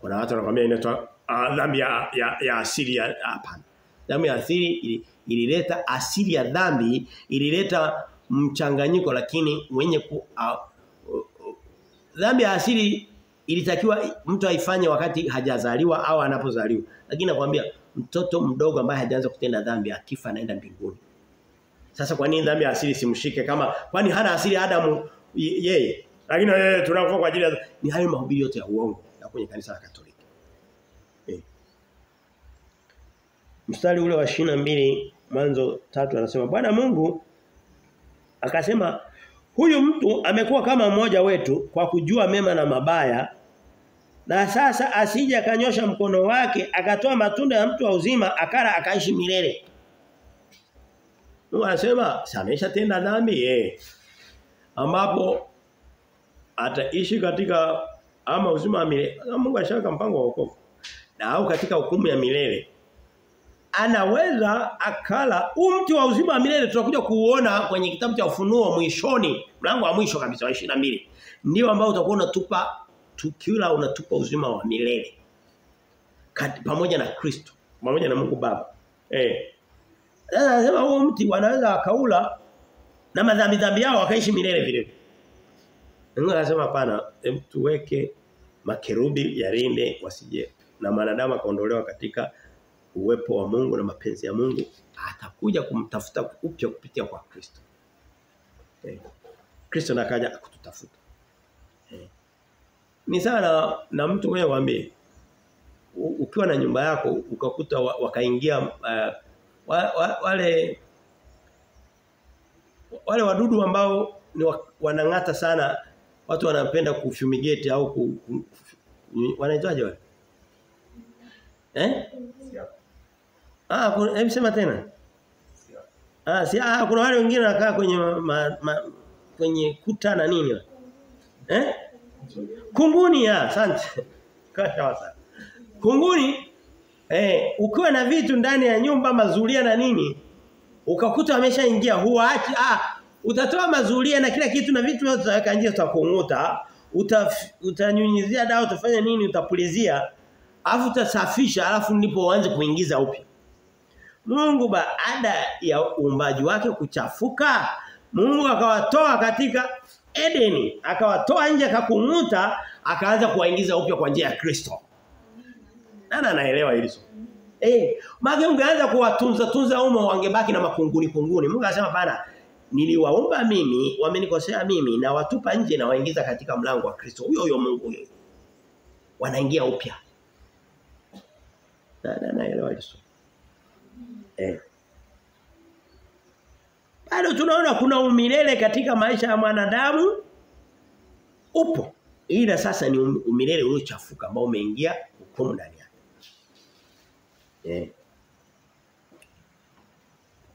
Kuna watu wanakuambia inaitwa uh, dhambi ya, ya, ya asili ya hapana. Dhambi ya asili ilileta asili ya dhambi ilileta mchanganyiko lakini wenye ku uh, dhambi ya asili ilitakiwa mtu aifanye wakati hajazaliwa au anapozaliwa. Lakini nakwambia mtoto mdogo ambaye hajaanza kutenda dhambi akifa anaenda mbinguni. Sasa kwa nini dhambi ya asili simshike kama kwani hana asili Adamu yeye? Lakini yeye tunakufa kwa ajili ya ni hayo mahubiri yote ya uongo kwenye kanisa la Katoliki. Eh. Mstari ule wa mbili mwanzo tatu anasema Bwana Mungu akasema huyu mtu amekuwa kama mmoja wetu kwa kujua mema na mabaya na sasa asija akanyosha mkono wake akatoa matunda ya mtu wa uzima akara akaishi milele. Mungu anasema samesha tenda dhambi eh ambapo ataishi katika ama uzima wa milele. Mungu ashaka mpango wa wokovu. Na au katika hukumu ya milele. Anaweza akala umti wa uzima wa milele tutakuja kuuona kwenye kitabu cha ufunuo mwishoni, mlango wa mwisho kabisa wa 22. Ndio ambao utakuwa unatupa tukila unatupa uzima wa milele. Kati, pamoja na Kristo, pamoja na Mungu Baba. Eh. Sasa anasema huo mti wanaweza akaula na madhambi dhambi yao akaishi milele vile. Mungu anasema hapana, hebu tuweke makerubi yarinde wasije na mwanadamu akaondolewa katika uwepo wa Mungu na mapenzi ya Mungu atakuja kumtafuta upya kupitia kwa Kristo. Eh. Nakaja kututafuta. Eh. Ni sana na mtu mwenye waambie ukiwa na nyumba yako ukakuta wakaingia uh, wa, wa, wale wale wadudu ambao ni wa, wanangata sana watu wanapenda kufumigate au ku, ku, wanaitwaje wale? Eh? Ah kuna hebu sema tena. Ah si ah kuna wale wengine wanakaa kwenye ma, ma, kwenye kuta na nini eh? Kunguni ya asante. [laughs] Kasha wasa Kunguni eh ukiwa na vitu ndani ya nyumba mazulia na nini ukakuta ameshaingia huachi ah utatoa mazulia na kila kitu na vitu vyote utaweka nje utakunguta uta, utanyunyizia dawa utafanya nini utapulizia alafu utasafisha alafu ndipo uanze kuingiza upya. Mungu baada ya uumbaji wake kuchafuka. Mungu akawatoa katika Edeni akawatoa nje akakunguta akaanza kuwaingiza upya kwa njia ya Kristo. Nani anaelewa hili somo Eh, mage ungeanza kuwatunza tunza umo wangebaki na makunguni kunguni. Mungu anasema bana niliwaumba mimi, wamenikosea mimi na watupa nje na waingiza katika mlango wa Kristo. Huyo huyo Mungu huyo. Wanaingia upya. Na na naelewa Yesu. Eh. Bado tunaona kuna umilele katika maisha ya mwanadamu upo. Ila sasa ni umilele uliochafuka ambao umeingia hukumu ndani yake. Eh.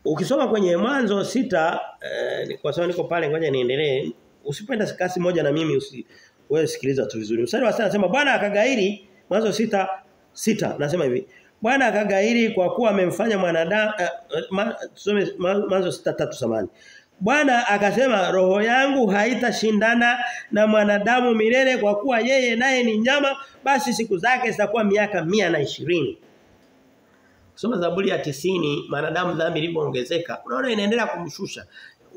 Ukisoma kwenye mwanzo sita eh, kwa sababu niko pale ngoja niendelee. Usipenda kasi moja na mimi usi wewe sikiliza tu vizuri. Mstari wa 6 anasema Bwana akagairi mwanzo sita sita nasema hivi. Bwana akagairi kwa kuwa amemfanya mwanadamu tusome eh, ma, mwanzo sita tatu samani. Bwana akasema roho yangu haitashindana na mwanadamu milele kwa kuwa yeye naye ni nyama basi siku zake zitakuwa miaka mia na ishirini Soma Zaburi ya tisini manadamu dhambi ilipoongezeka unaona inaendelea kumshusha.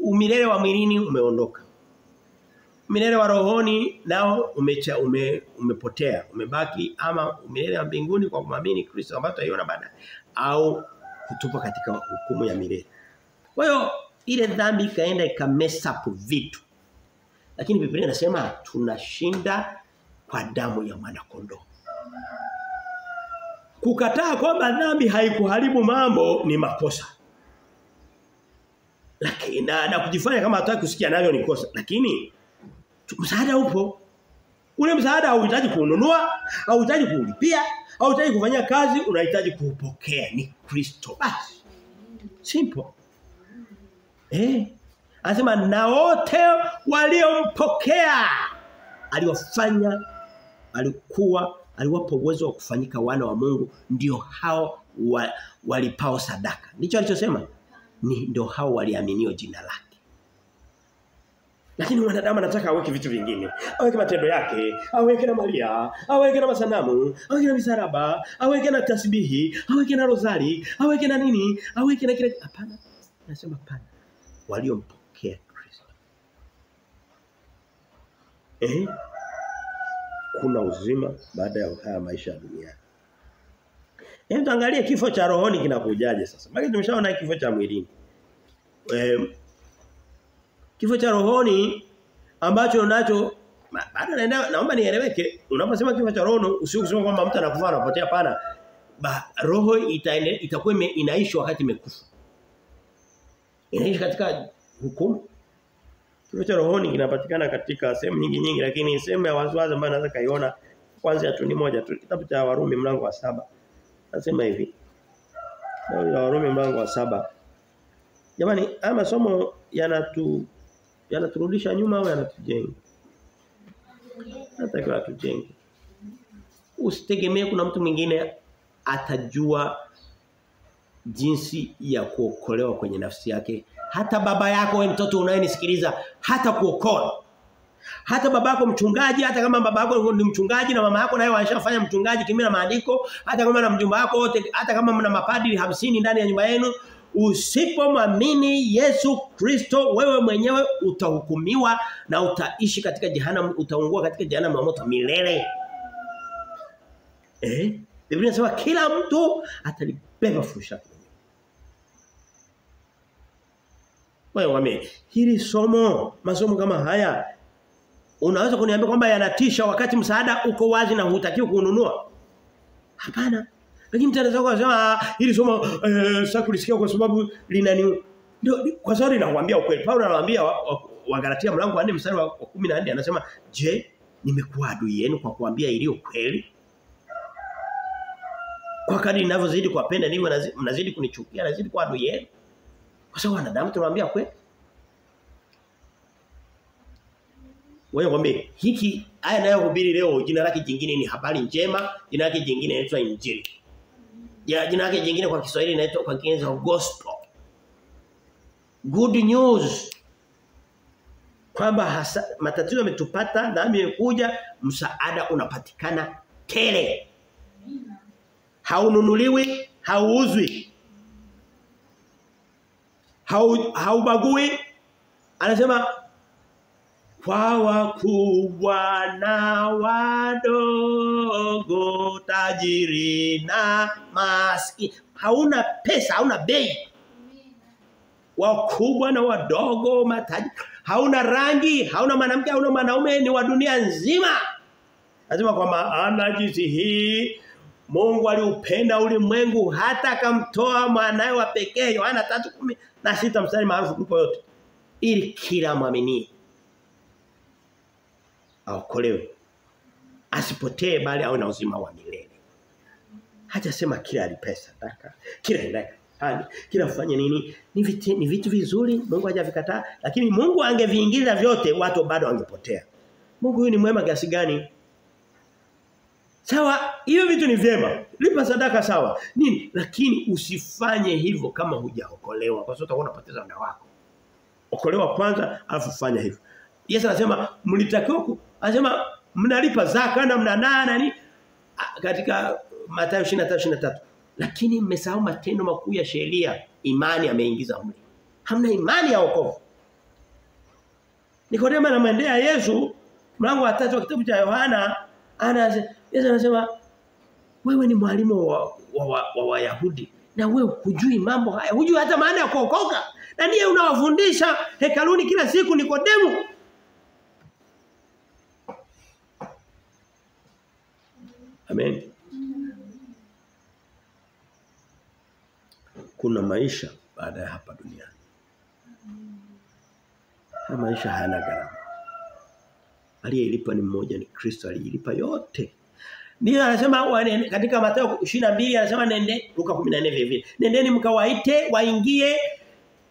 Umilele wa mwilini umeondoka. Umilele wa rohoni nao umecha ume, umepotea, umebaki ama umilele wa mbinguni kwa kumwamini Kristo ambaye tutaiona baadaye au kutupa katika hukumu ya milele. Kwa hiyo ile dhambi ikaenda ikamesa vitu. Lakini Biblia inasema tunashinda kwa damu ya mwana kondoo. Kukataa kwamba dhambi haikuharibu mambo ni makosa. Lakini na, na kujifanya kama hataki kusikia navyo ni kosa. Lakini msaada upo. Ule msaada hauhitaji kununua, hauhitaji kulipia, hauhitaji kufanya kazi, unahitaji kupokea ni Kristo. Basi. Simple. Eh? Anasema na wote waliompokea aliwafanya alikuwa aliwapa uwezo wa kufanyika wana wa Mungu ndio hao wa, walipao sadaka. Ndicho alichosema. Ni ndio hao waliaminio jina lake. Lakini mwanadamu anataka aweke vitu vingine. Aweke matendo yake, aweke na Maria, aweke na masanamu, aweke na misaraba, aweke na tasbihi, aweke na rozari, aweke na nini, aweke na kile hapana. Nasema hapana. Waliompokea Kristo. Eh? Kuna uzima baada ya haya maisha ya dunia. Hebu tuangalie kifo cha rohoni kinakujaje sasa. Maana tumeshaona kifo cha mwilini. Eh kifo cha rohoni ambacho unacho bado naenda naomba nieleweke unaposema kifo cha roho usiyokusema kwamba mtu anakufa anapotea pana ba, roho itakuwa inaishi wakati imekufa. Inaishi katika hukumu Kifo cha rohoni kinapatikana katika sehemu nyingi nyingi lakini sehemu ya waziwazi ambayo naweza kaiona kwanza tu ni moja tu kitabu cha Warumi mlango wa saba Nasema hivi. Kitabu Warumi mlango wa saba Jamani haya masomo yanatu yanaturudisha nyuma au yanatujenga? Natakiwa tujenge. Usitegemee kuna mtu mwingine atajua jinsi ya kuokolewa kwenye nafsi yake hata baba yako wewe mtoto unayenisikiliza hata kuokoa. Hata baba yako mchungaji hata kama baba yako ni mchungaji na mama yako naye washafanya mchungaji kimila maandiko hata kama na mjumba wako wote hata kama mna mapadri hamsini ndani ya nyumba yenu usipomwamini Yesu Kristo wewe mwenyewe utahukumiwa na utaishi katika jehanamu utaungua katika jehanamu ya moto milele. Eh? Biblia inasema kila mtu atalibeba furusha Wewe wame hili somo masomo kama haya unaweza kuniambia kwamba yanatisha wakati msaada uko wazi na hutakiwi kununua? Hapana. Lakini mtu anaweza kusema hili somo eh, sasa kulisikia kwa sababu linani ndio kwa sababu linakuambia ukweli. Paulo anawaambia Wagalatia wa, wa mlango wa 4 mstari wa 14 anasema, "Je, nimekuwa adui yenu kwa kuambia iliyo kweli?" Kwa kadri ninavyozidi kuwapenda ninyi mnazidi kunichukia, nazidi kuwa adui yenu. Kwa sababu wanadamu tunawaambia kweli. Wewe kwambie hiki haya nayohubiri leo jina lake jingine ni habari njema, jina lake jingine inaitwa injili. Ya jina lake jingine kwa Kiswahili inaitwa kwa Kiingereza gospel. Good news. Kwamba matatizo yametupata dhambi imekuja msaada unapatikana tele. Haununuliwi, hauuzwi. Hau haubagui. Anasema kwa wakubwa na wadogo tajiri na maski hauna pesa hauna bei. Wakubwa na wadogo mataji hauna rangi hauna mwanamke hauna mwanaume ni wa dunia nzima. Lazima kwa maana jinsi hii Mungu aliupenda ulimwengu hata akamtoa mwanae wa pekee Yohana 3:10 na sita mstari maarufu kuliko yote ili kila mwamini aokolewe asipotee bali awe na uzima wa milele. Hajasema kila alipesa taka kila ndaka hadi kila ufanye nini. Ni vitu, ni vitu vizuri Mungu hajavikataa lakini Mungu angeviingiza vyote watu bado wangepotea. Mungu huyu ni mwema kiasi gani Sawa, hiyo vitu ni vyema. Lipa sadaka sawa. Nini? Lakini usifanye hivyo kama hujaokolewa kwa sababu utakuwa unapoteza muda wako. Okolewa kwanza alafu fanya hivyo. Yesu anasema mlitakiwa anasema mnalipa zaka na mnanaa nani katika Mathayo 23:23. Lakini mmesahau matendo makuu ya sheria, imani ameingiza mle. Hamna imani ya wokovu. Nikodema anamwendea Yesu mlango wa 3 wa kitabu cha Yohana ana Yesu anasema wewe ni mwalimu wa wa, wa, wa Wayahudi na wewe hujui mambo haya. Hujui hata maana ya kuokoka. Na ndiye unawafundisha hekaluni kila siku Nikodemu. Amen. Kuna maisha baada ya hapa duniani. Na maisha hayana gharama. Aliyelipa ni mmoja ni Kristo aliyelipa yote. Ndio anasema katika Mathayo 22 anasema nende Luka 14 vile vile. Nendeni mkawaite waingie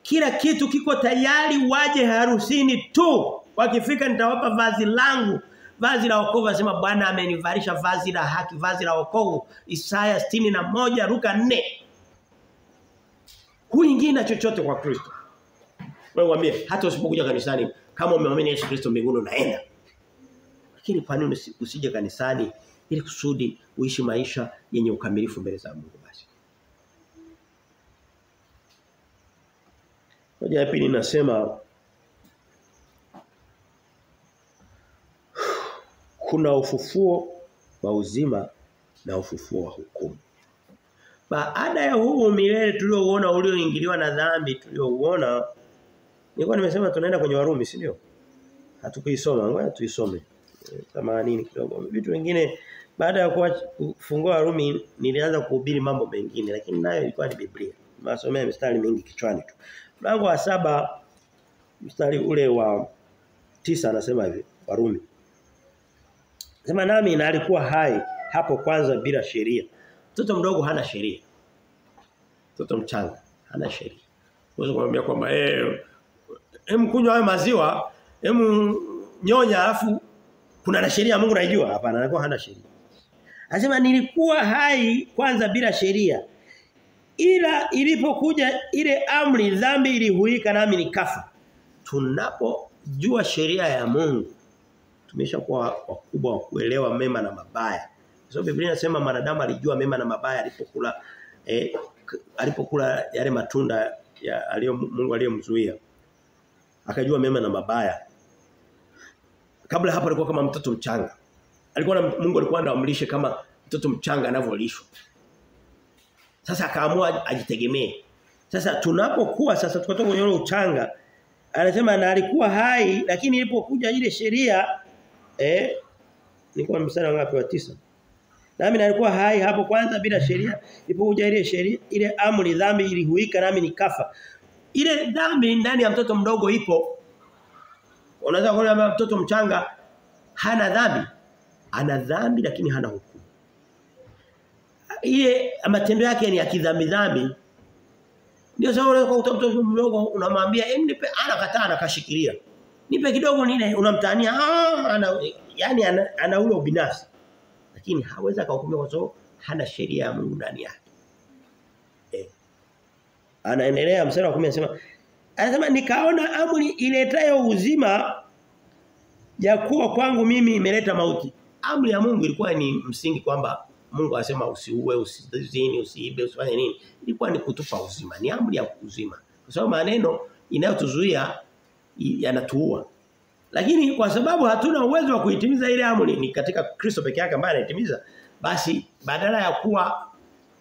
kila kitu kiko tayari waje harusini tu. Wakifika nitawapa vazi langu. Vazi la wokovu anasema Bwana amenivalisha vazi la haki, vazi la wokovu. Isaya 61 Luka 4. Huingii na chochote kwa Kristo. Wewe mwambie hata usipokuja kanisani kama umeamini Yesu Kristo mbinguni unaenda. Lakini kwa nini usije kanisani ili kusudi uishi maisha yenye ukamilifu mbele za Mungu basi. Hoja ya pili kuna ufufuo wa uzima na ufufuo wa hukumu. Baada ya huu milele tuliouona ulioingiliwa na dhambi tuliouona nilikuwa nimesema tunaenda kwenye Warumi si ndio? Hatukuisoma, ngoja tuisome. 80 kidogo. Vitu vingine baada ya kufungua Warumi nilianza kuhubiri mambo mengine lakini nayo ilikuwa ni Biblia. nasomea mistari mingi kichwani tu. Mlango wa saba mstari ule wa tisa anasema hivi Warumi. Sema nami na alikuwa hai hapo kwanza bila sheria. Mtoto mdogo hana sheria. Mtoto mchanga hana sheria. Unaweza kumwambia kwamba eh hem kunywa maziwa, hem nyonya alafu kuna na sheria Mungu anajua hapana anakuwa hana sheria. Anasema nilikuwa hai kwanza bila sheria. Ila ilipokuja ile amri dhambi ilihuika nami nikafa. Tunapojua sheria ya Mungu tumeshakuwa wakubwa wa kuelewa mema na mabaya. Kwa sababu Biblia inasema mwanadamu alijua mema na mabaya alipokula eh, alipokula yale matunda ya aliyo Mungu aliyomzuia. Akajua mema na mabaya kabla hapo alikuwa kama mtoto mchanga. Alikuwa na Mungu alikuwa anamlisha kama mtoto mchanga anavyolishwa. Sasa akaamua ajitegemee. Sasa tunapokuwa sasa tukatoka kwenye ule uchanga anasema na alikuwa hai lakini ilipokuja ile sheria eh nilikuwa msana ngapi wa tisa Nami nalikuwa hai hapo kwanza bila sheria ilipokuja ile sheria ile amri dhambi ilihuika nami nikafa. Ile dhambi ndani ya mtoto mdogo ipo Unaweza kuona mtoto mchanga hana dhambi. Ana dhambi lakini hana hukumu. Ile matendo yake ni ya kidhambi dhambi. Ndio sababu unaweza kukuta mtoto mdogo unamwambia emnipe anakataa anakashikilia. Nipe kidogo nile unamtania ah ana yani ana, ana ule ubinafsi. Lakini hawezi akahukumiwa kwa sababu hana sheria ya Mungu ndani yake. Eh. Anaendelea mstari wa 10 anasema anasema nikaona amri iletayo uzima ya kuwa kwangu mimi imeleta mauti. Amri ya Mungu ilikuwa ni msingi kwamba Mungu asema usiue, usizini, usiibe, usifanye nini. Ilikuwa ni kutupa uzima, ni amri ya uzima. Kwa sababu maneno inayotuzuia yanatuua. Lakini kwa sababu hatuna uwezo wa kuitimiza ile amri ni katika Kristo peke yake ambaye anaitimiza, basi badala ya kuwa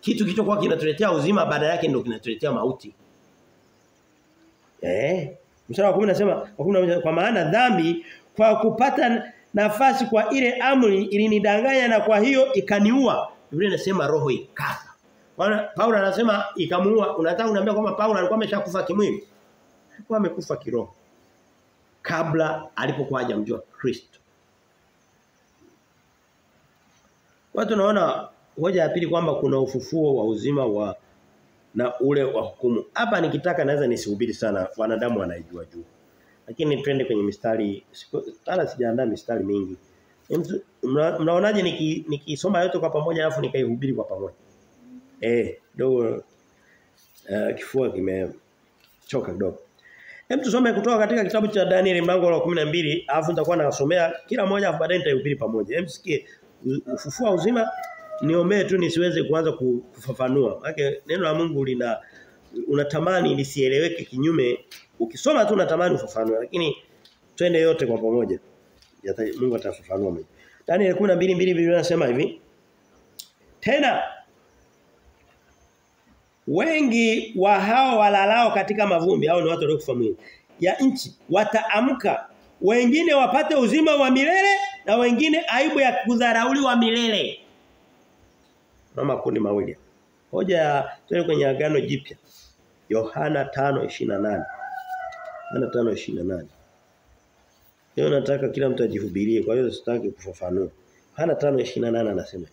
kitu kilichokuwa kinatuletea uzima badala yake ndio kinatuletea mauti. Eh? Mstari wa 10 nasema kwa maana dhambi kwa kupata nafasi kwa ile amri ilinidanganya na kwa hiyo ikaniua. Biblia inasema roho ikafa. Bwana Paulo anasema ikamuua. Unataka uniambia kwamba Paulo alikuwa ameshakufa kimwili? Alikuwa amekufa kiroho. Kabla alipokuwa hajamjua Kristo. Watu naona hoja ya pili kwamba kuna ufufuo wa uzima wa na ule wa hukumu. Hapa nikitaka naweza nisihubiri sana wanadamu wanaijua juu. Lakini twende kwenye mistari tala sijaandaa mistari mingi. Mnaonaje niki, nikisoma yote kwa pamoja alafu nikaihubiri kwa pamoja? Eh, dogo uh, kifua kimechoka kidogo. Hem tusome kutoka katika kitabu cha Daniel mlango wa 12 alafu nitakuwa nasomea kila moja alafu baadaye nitaihubiri pamoja. Hem sikie ufufua uzima niombee tu nisiweze kuanza kufafanua. Maana neno la Mungu lina unatamani lisieleweke kinyume ukisoma tu unatamani ufafanue lakini twende yote kwa pamoja. Mungu atafafanua mwenyewe. Daniel 12:2 Biblia inasema hivi. Tena wengi wa hao walalao katika mavumbi hao ni watu waliokufa mwili ya nchi wataamka wengine wapate uzima wa milele na wengine aibu ya kudharauliwa milele. Mama makundi mawili. Hoja ya twende kwenye agano jipya. Yohana 5:28. Yohana 5:28. Leo nataka kila mtu ajihubirie kwa hiyo sitaki kufafanua. Yohana 5:28 anasema.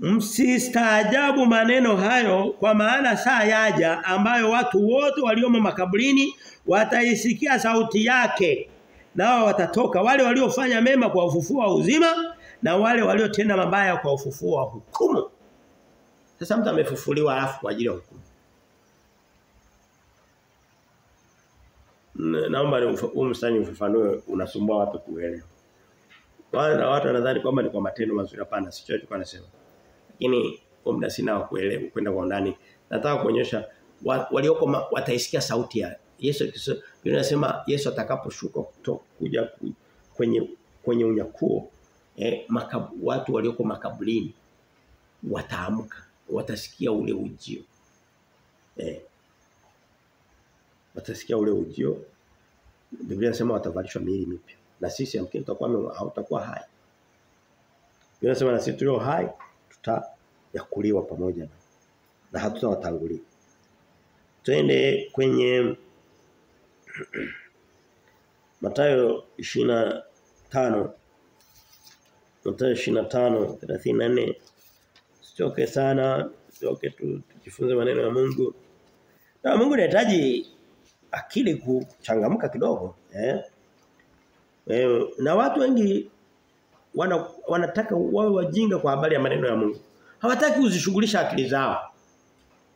Msistaajabu maneno hayo kwa maana saa yaja ambayo watu wote waliomo makaburini wataisikia sauti yake nao watatoka wale waliofanya mema kwa ufufuo wa uzima na wale waliotenda mabaya kwa ufufuo wa hukumu. Sasa mtu amefufuliwa alafu kwa ajili ya hukumu. Naomba ni umsanyi ufafanue unasumbua watu kuelewa. Wale watu wanadhani kwamba ni kwa matendo mazuri hapana sio chochote kwa nasema. Lakini kwa muda sina wa kuelewa kwenda kwa ndani. Nataka kuonyesha walioko wataisikia sauti ya Yesu Kristo. Inasema Yesu atakaposhuka kuja kwenye kwenye unyakuo eh, makab, watu walioko makaburini wataamka watasikia ule ujio. Eh watasikia ule ujio. Biblia inasema watavalishwa miili mipya. Na sisi amkini tutakuwa hautakuwa hai. Biblia inasema na sisi tulio hai tutayakuliwa pamoja na na hatutawatangulia. Twende kwenye [clears throat] Mathayo 25 Mathayo 25 34 Sichoke sana, sichoke tu tujifunze maneno ya Mungu. Na Mungu anahitaji akili kuchangamka kidogo, eh? E, na watu wengi wana, wanataka wawe wajinga kwa habari ya maneno ya Mungu. Hawataki kuzishughulisha akili zao.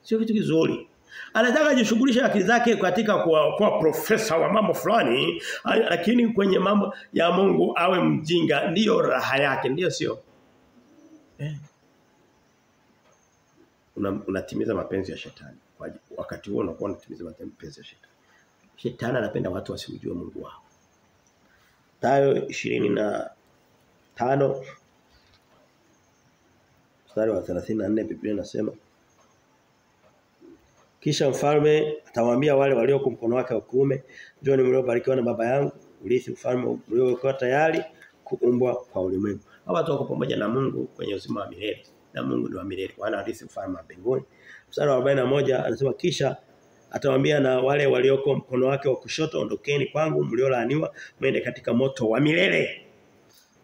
Sio kitu kizuri. Anataka ajishughulishe akili zake katika kuwa, kuwa profesa wa mambo fulani lakini kwenye mambo ya Mungu awe mjinga ndiyo raha yake ndiyo sio. Eh. Una, unatimiza mapenzi ya shetani. Wakati huo unakuwa unatimiza mapenzi ya shetani. Shetani anapenda watu wasimjue Mungu wao. Tayo 25 mstari wa 34 Biblia inasema kisha mfalme atawaambia wale walio kumkono wake wa kuume, "Njoni mliobarikiwa na baba yangu, urithi ufalme uliokuwa tayari kuumbwa kwa ulimwengu." Hawa watu pamoja na Mungu kwenye uzima wa milele. Na Mungu ni wa milele. Wana urithi ufalme wa mbinguni. Mstari wa 41 anasema kisha atawaambia na wale walioko mkono wake wa kushoto, "Ondokeni kwangu mliolaaniwa, mwende katika moto wa milele."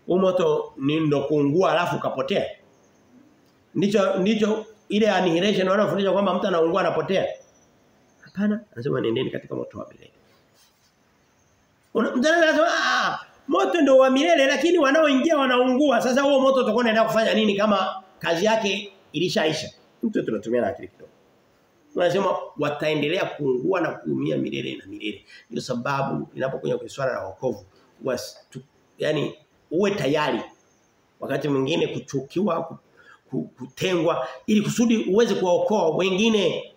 Huu moto ni ndo kuungua alafu kapotea. Ndicho ndicho ile annihilation wanafundisha kwamba mtu anaungua anapotea. Hapana, anasema nendeni katika moto wa milele. Mtu anasema ah moto ndio wa milele lakini wanaoingia wanaungua. Sasa huo moto utakuwa unaenda kufanya nini kama kazi yake ilishaisha? Mtu tunatumia na akili kidogo. Wanasema wataendelea kuungua na kuumia milele na milele. Ndio sababu inapokuja kwenye swala la wokovu, yani uwe tayari wakati mwingine kuchukiwa kutengwa ili kusudi uweze kuwaokoa wengine.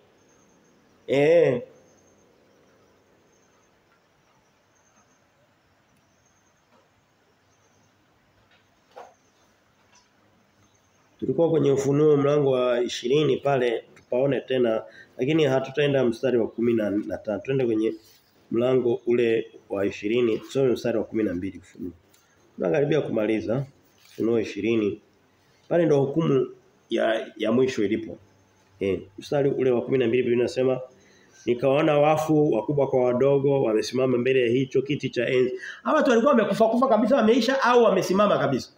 Eh. Tulikuwa kwenye ufunuo mlango wa ishirini pale tupaone tena lakini hatutaenda mstari wa kumi na tano twende kwenye mlango ule wa ishirini tusome mstari wa kumi na mbili ufunuo. Tunakaribia kumaliza ufunuo ishirini pale ndo hukumu ya ya mwisho ilipo. Eh mstari ule wa 12 Biblia inasema nikaona wafu wakubwa kwa wadogo wamesimama mbele ya hicho kiti cha enzi. Hawa watu walikuwa wamekufa kufa kabisa wameisha au wamesimama kabisa.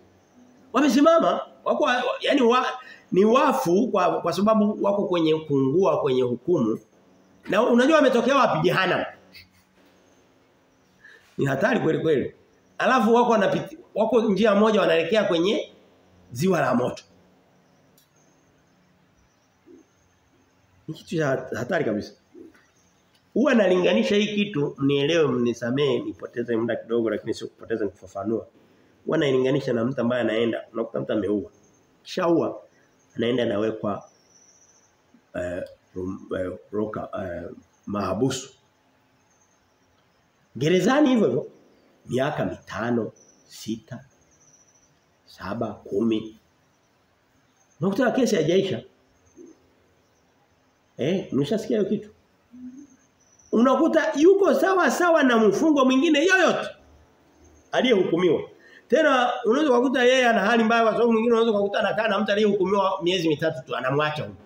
Wamesimama wako yani wa, ni wafu kwa, kwa sababu wako kwenye kungua kwenye hukumu. Na unajua wametokea wapi jehanamu? Ni hatari kweli kweli. Alafu wako wanapiti, wako njia moja wanaelekea kwenye ziwa la moto. Ni kitu cha hatari kabisa. Huwa nalinganisha hii kitu mnielewe mnisamee nipoteze muda kidogo lakini sio kupoteza nikufafanua. Huwa nailinganisha na mtu ambaye anaenda unakuta mtu ameua. Kisha ua anaenda anawekwa eh uh, roka uh, mahabusu. Gerezani hivyo hivyo miaka mitano, sita, saba, kumi. Unakuta kesi haijaisha. Eh, mnashasikia hiyo kitu? Unakuta yuko sawa sawa na mfungo mwingine yoyote aliyehukumiwa. Tena unaweza kukuta yeye ana hali mbaya kwa sababu mwingine unaweza kukuta anakaa na mtu aliyehukumiwa miezi mitatu tu anamwacha huko.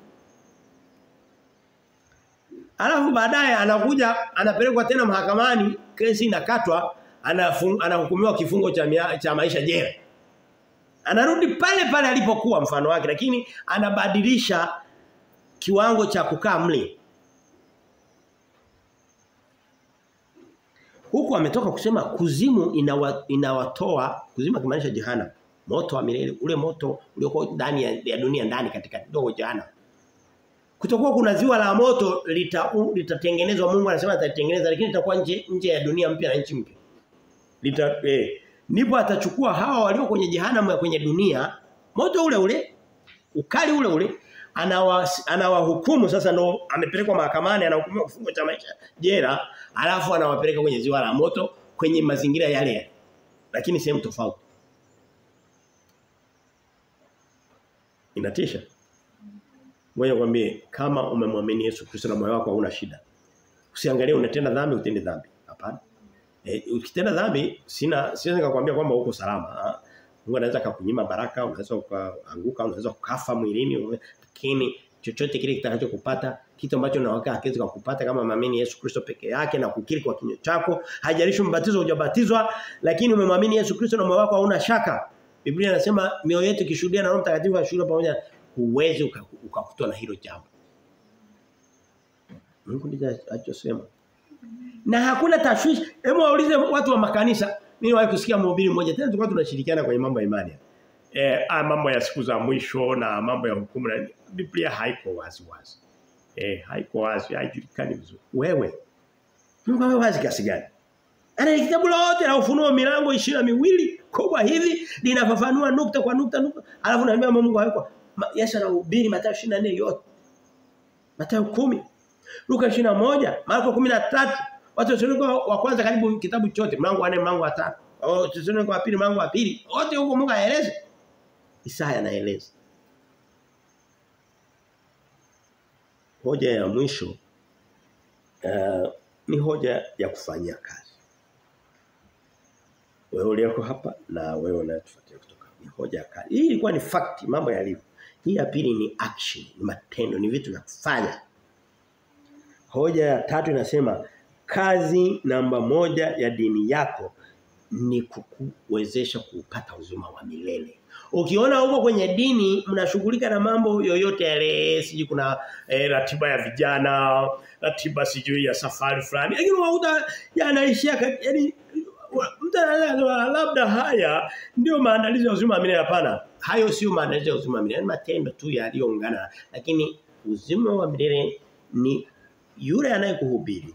Alafu baadaye anakuja anapelekwa tena mahakamani kesi inakatwa anahukumiwa kifungo cha, cha maisha jela. Anarudi pale pale alipokuwa mfano wake lakini anabadilisha kiwango cha kukaa mle. Huku ametoka kusema kuzimu inawa, inawatoa kuzimu kimaanisha jehana, Moto wa milele ule moto uliokuwa ndani ya, ya dunia ndani katika dogo jehana. Kutokuwa kuna ziwa la moto litatengenezwa lita Mungu anasema atatengeneza lakini litakuwa nje nje ya dunia mpya na nchi mpya. Lita eh, ndipo atachukua hawa walio kwenye jehanamu ya kwenye dunia moto ule ule ukali ule ule anawahukumu anawa sasa ndo amepelekwa mahakamani anahukumiwa kifungo cha maisha jela alafu anawapeleka kwenye ziwa la moto kwenye mazingira yale lakini sehemu tofauti inatisha Ngoja nikwambie kama umemwamini Yesu Kristo na moyo wako hauna shida. Usiangalie unatenda dhambi utende dhambi. Hapana. E, ukitenda dhambi sina siwezi nikakwambia kwamba uko salama. Mungu anaweza kukunyima baraka, unaweza ukaanguka, unaweza kukafa mwilini, lakini chochote kile kitakachokupata, kitu ambacho na akizi hakiwezi kukupata kama maamini Yesu Kristo peke yake na kukiri kwa kinywa chako, haijalishi mbatizo hujabatizwa, lakini umemwamini Yesu Kristo na moyo wako hauna shaka. Biblia inasema mioyo yetu ikishuhudia na Roho Mtakatifu ashuhudia pamoja huwezi ukakutwa na hilo jambo. Mungu ndiye alichosema. Na hakuna tashwishi. Hebu waulize watu wa makanisa. Mimi wahi kusikia mhubiri mmoja tena tulikuwa tunashirikiana kwenye mambo ya imani. Eh, ah, mambo ya siku za mwisho na mambo ya hukumu na Biblia haiko wazi wazi. Eh, haiko wazi, haijulikani vizuri. Wewe Mungu wewe wazi kiasi gani? Ana kitabu lote la ufunuo milango ishirini miwili kubwa hivi linafafanua nukta kwa nukta nukta. Alafu naambia Mungu hayuko Yesu anahubiri Mathayo 24 yote. Mathayo 10. Luka 21, Marko 13. Watu wasionika wa kwanza karibu kitabu chote, mlango wa 4, mlango wa 5. Watu wasionika wa pili, mlango wa pili. Wote huko Mungu aeleze. Isaya anaeleza. Hoja ya mwisho uh, ni hoja ya kufanyia kazi. Wewe ulioko hapa na wewe unayetufuatia kutoka. Ni hoja ya kazi. Hii ilikuwa ni fact mambo yalivyo. Hii ya pili ni action, ni matendo, ni vitu vya kufanya. Hoja ya tatu inasema kazi namba moja ya dini yako ni kukuwezesha kupata uzima wa milele. Ukiona huko kwenye dini mnashughulika na mambo yoyote yale, siji kuna eh, ratiba ya vijana, ratiba sijui ya safari fulani. Lakini wauta yanaishia yani mtu labda haya ndio maandalizi ya uzima wa milele hapana. Hayo sio maandalizi ya uzima wa milele, ni matendo tu yaliyoungana. Lakini uzima wa milele ni yule anayekuhubiri.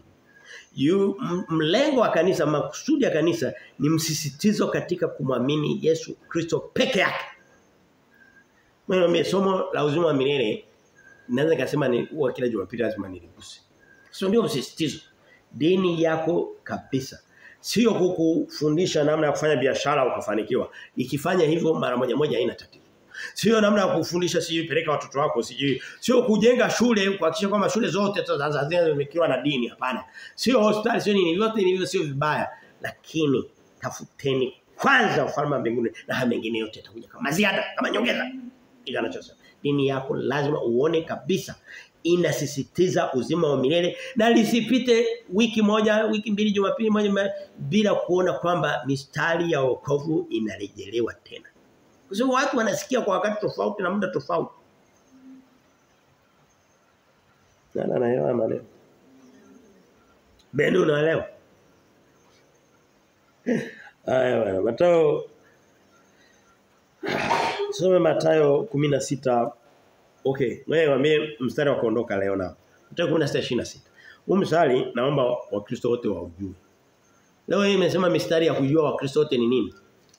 Yu, mlengo wa kanisa makusudi ya kanisa ni msisitizo katika kumwamini Yesu Kristo peke yake. Mimi somo la uzima wa milele naweza kusema ni huwa kila Jumapili lazima niliguse. Sio ndio msisitizo. Dini yako kabisa. Sio kukufundisha namna ya kufanya biashara ukafanikiwa. Ikifanya hivyo mara moja moja haina tatizo. Sio namna ya kufundisha sijui peleka watoto wako sijui. Sio kujenga shule kuhakikisha kwamba shule zote Tanzania zimekiwa na dini hapana. Sio hospitali sio nini vyote hivyo sio vibaya. Lakini tafuteni kwanza ufalme wa mbinguni na haya mengine yote yatakuja kama ziada kama nyongeza. Ila anachosema dini yako lazima uone kabisa inasisitiza uzima wa milele na lisipite wiki moja wiki mbili jumapili moja bila kuona kwamba mistari ya wokovu inarejelewa tena kwa sababu watu wanasikia kwa wakati tofauti na muda tofauti na na naelewa maneno Beni unaelewa Haya bwana Mathayo Tusome Mathayo 16 Okay, wewe waambie mstari wa kuondoka leo na. Mathayo 16:26. Huu mstari naomba Wakristo wote waujue. Leo hii imesema mistari ya kujua Wakristo wote ni nini?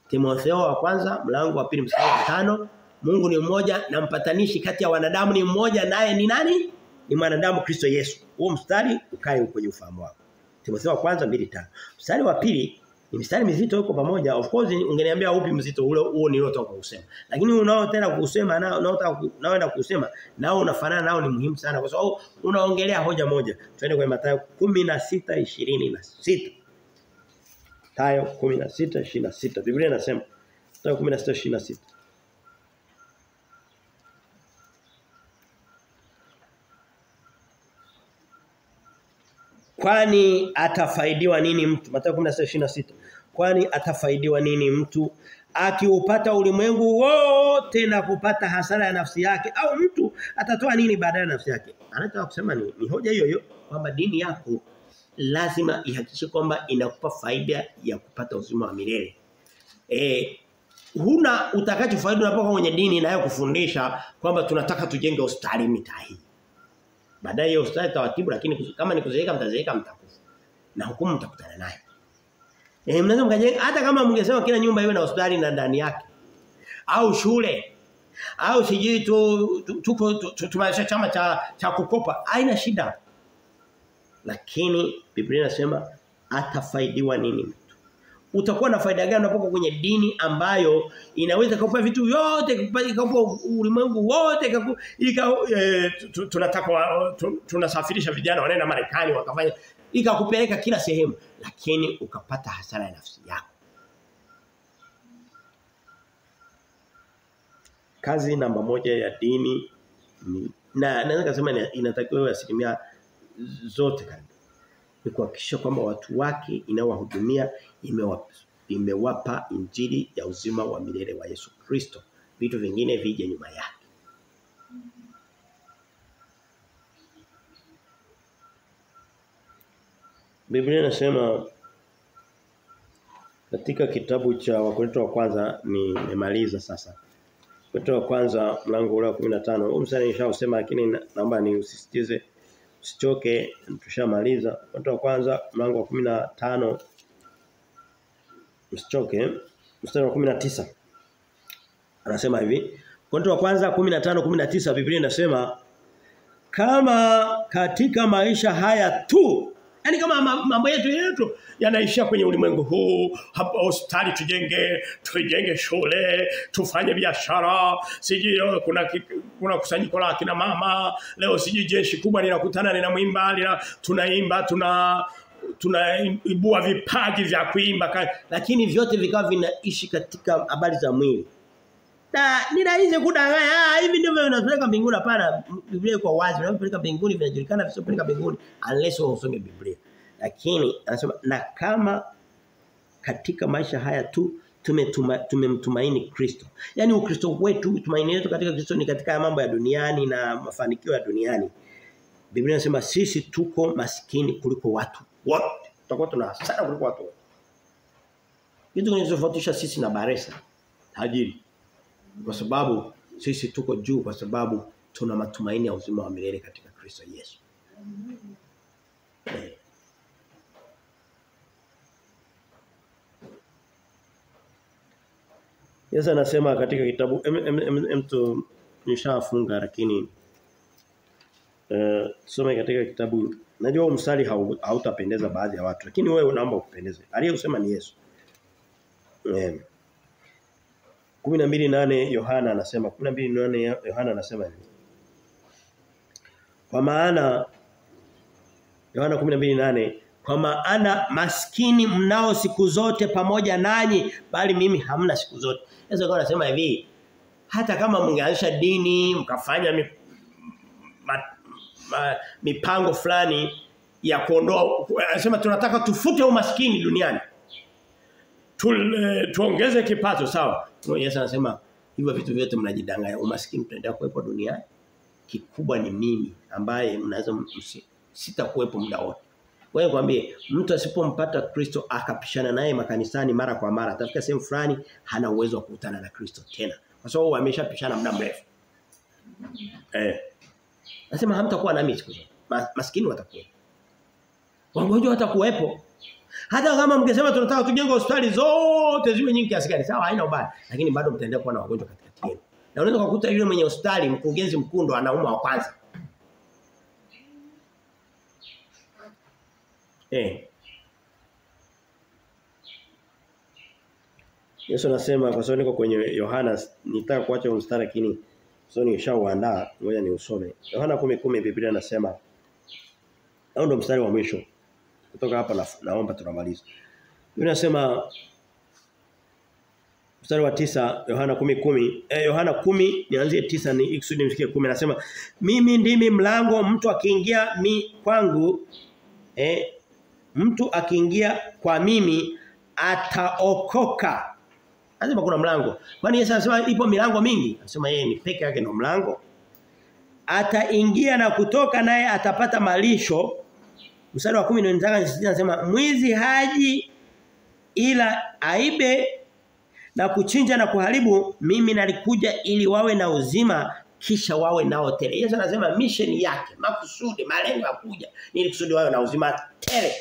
Timotheo wa kwanza mlango wa pili mstari wa tano Mungu ni mmoja na mpatanishi kati ya wanadamu ni mmoja naye ni nani? Ni mwanadamu Kristo Yesu. Huo mstari ukae kwenye ufahamu wako. Timotheo wa kwanza 2:5. Mstari wa pili ni mstari mzito huko pamoja. Of course ungeniambia upi mzito ule huo niliotoka kusema. Lakini unao tena kusema na unaotaka unaoenda kusema nao unafanana nao ni muhimu sana kwa sababu unaongelea hoja moja. Twende kwenye Mathayo 16:26. Mathayo 16:26. Biblia inasema Mathayo 16:26. Kwani atafaidiwa nini mtu? Mathayo 16:26. Kwani atafaidiwa nini mtu akiupata ulimwengu wote na kupata hasara ya nafsi yake au mtu atatoa nini baadaye nafsi yake? Anataka kusema ni, ni hoja hiyo hiyo kwamba dini yako lazima ihakikishe kwamba inakupa faida ya kupata uzima wa milele. Eh huna utakachofaidi unapokuwa kwenye dini na kufundisha kwamba tunataka tujenge hospitali mitaa hii. Baadaye hiyo hospitali tawatibu lakini kama ni kuzeeka mtazeeka mtakufa. Na hukumu mtakutana nayo. Eh mnaweza mkajenga hata kama mngesema kila nyumba iwe na hospitali na ndani yake. Au shule. Au sijui tu tuko tumaisha chama cha cha kukopa haina shida. Lakini Biblia inasema atafaidiwa nini mtu? Utakuwa na faida gani unapokuwa kwenye dini ambayo inaweza kukupa vitu vyote, kukupa ulimwengu wote, ika e, tunataka tunasafirisha vijana wanaenda Marekani wakafanya ikakupeleka kila sehemu lakini ukapata hasara ya nafsi yako. Kazi namba moja ya dini ni na naweza kusema inatakiwa asilimia zote karibu ni kuhakikisha kwamba watu wake inaowahudumia imewapa, injili ya uzima wa milele wa Yesu Kristo. Vitu vingine vije nyuma yake. Biblia inasema katika kitabu cha Wakorintho wa kwanza ni nimemaliza sasa. Wakorintho wa kwanza mlango ule wa 15. Huu mstari nishausema lakini naomba niusisitize usichoke tushamaliza. watu wa kwanza mlango wa 15 usichoke mstari wa 19. Anasema hivi. watu wa kwanza 15 19 Biblia inasema kama katika maisha haya tu Yaani kama mambo yetu yetu yanaishia kwenye ulimwengu huu, hapa hospitali tujenge, tujenge shule, tufanye biashara, siji kuna kuna kusanyiko la kina mama, leo siji jeshi kubwa linakutana linamwimba, lina tunaimba, tuna tunaibua vipaji vya kuimba lakini vyote vikawa vinaishi katika habari za mwili. Na ni rahisi kudanganya. Ah hivi ndivyo vinapeleka mbinguni hapana. Biblia iko wazi. Vinapeleka mbinguni vinajulikana visipeleka mbinguni unless usome Biblia. Lakini anasema na kama katika maisha haya tu tumemtumaini tume Kristo. Yaani Ukristo wetu tumaini letu katika Kristo ni katika mambo ya duniani na mafanikio ya duniani. Biblia inasema sisi tuko maskini kuliko watu wote. Tutakuwa tuna hasara kuliko watu wote. Kitu kinachotofautisha sisi na Baresa tajiri. Kwa sababu sisi tuko juu kwa sababu tuna matumaini ya uzima wa milele katika Kristo Yesu. Yesu anasema katika kitabu mtu nishafunga lakini eh tusome katika kitabu najua hau- hautapendeza baadhi ya watu lakini wewe unaomba upendeze Aliyesema ni Yesu. Eh 12:8 Yohana anasema 12:8 Yohana anasema hivi. Kwa maana Yohana 12:8 kwa maana maskini mnao siku zote pamoja nanyi bali mimi hamna siku zote. Yesu alikuwa anasema hivi hata kama mngeanzisha dini mkafanya mi, ma, ma, mipango fulani ya kuondoa anasema tunataka tufute umaskini duniani. Tule, tuongeze kipato sawa. Yesu anasema hivyo vitu vyote mnajidanganya umaskini tutaendelea kuwepo duniani. Kikubwa ni mimi ambaye mnaweza sitakuwepo muda wote. Wewe kwambie mtu asipompata Kristo akapishana naye makanisani mara kwa mara atafika sehemu fulani hana uwezo wa kukutana na Kristo tena. Kwa sababu ameshapishana muda mrefu. Eh. Nasema hamtakuwa nami siku zote. Maskini watakuwa. Wagonjwa watakuwepo. Hata kama mkisema tunataka tujenge hospitali zote ziwe nyingi kiasi gani sawa haina ubaya lakini bado mtaendelea kuwa na wagonjwa katikati yenu. Na unaweza kukuta yule mwenye hospitali mkurugenzi mkuu ndo anauma wa kwanza. Eh. Yesu anasema kwa sababu niko kwenye Yohana nitaka kuacha mstari lakini sio nishauandaa ngoja ni usome. Yohana 10:10 Biblia inasema au ndo mstari wa mwisho. Kutoka hapa na, naomba tunamaliza. Biblia inasema mstari wa tisa Yohana 10:10 eh Yohana 10 nianzie tisa ni ikusudi mfikie 10 anasema mimi ndimi mlango mtu akiingia mi kwangu eh mtu akiingia kwa mimi ataokoka. Anasema kuna mlango. Kwani Yesu anasema ipo milango mingi? Anasema yeye ni peke yake ndo mlango. Ataingia na kutoka naye atapata malisho. Mstari wa 10 ndio nataka nisisitize nasema mwizi haji ila aibe na kuchinja na kuharibu mimi nalikuja ili wawe na uzima kisha wawe nao tele. Yesu anasema mission yake, makusudi, malengo ya kuja ni kusudi wawe na uzima tele.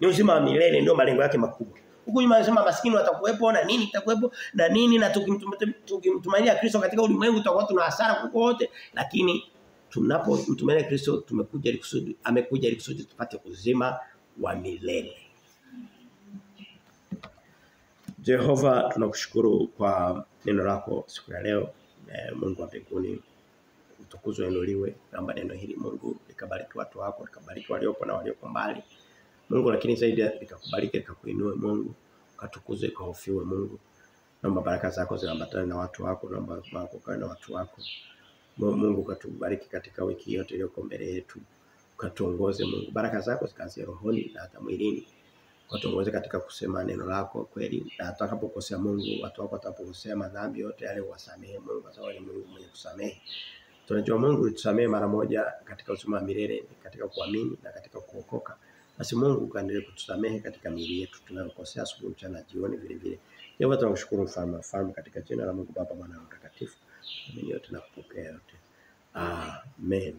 Ni uzima wa milele ndio malengo yake makubwa. Huko nyuma anasema maskini watakuwepo na nini kitakuwepo na nini na tukimtum- tukimtumainia Kristo katika ulimwengu tutakuwa tuna hasara kuko wote lakini tunapomtumainia Kristo tumekuja ili kusudi amekuja ili kusudi tupate uzima wa milele. Jehova tunakushukuru kwa neno lako siku ya leo. E, Mungu wa mbinguni utukuzwe inuliwe. Naomba neno hili Mungu likabariki watu wako, likabariki waliopo na walioko mbali. Mungu lakini zaidi likakubariki likakuinue Mungu, katukuzwe kahofiwe Mungu. Naomba baraka zako ziambatane na watu wako, naomba baraka na watu wako. Mu- Mungu katubariki katika wiki yote iliyoko mbele yetu. Katuongoze Mungu. Baraka zako zikaze rohoni na hata mwilini. Katuongoze katika kusema neno lako kweli na atakapokosea Mungu, watu wako watakapokosea madhambi yote yale uwasamehe Mungu kwa sababu ni Mungu mwenye kusamehe. Tunajua Mungu ulitusamehe mara moja katika uzima wa milele, katika kuamini na katika kuokoka. Basi Mungu kaendelee kutusamehe katika miili yetu tunayokosea asubuhi mchana jioni vile vile. Leo tunakushukuru mfalme wa katika jina la Mungu Baba Mwana na Mtakatifu. Amini yote na kupokea yote. Amen.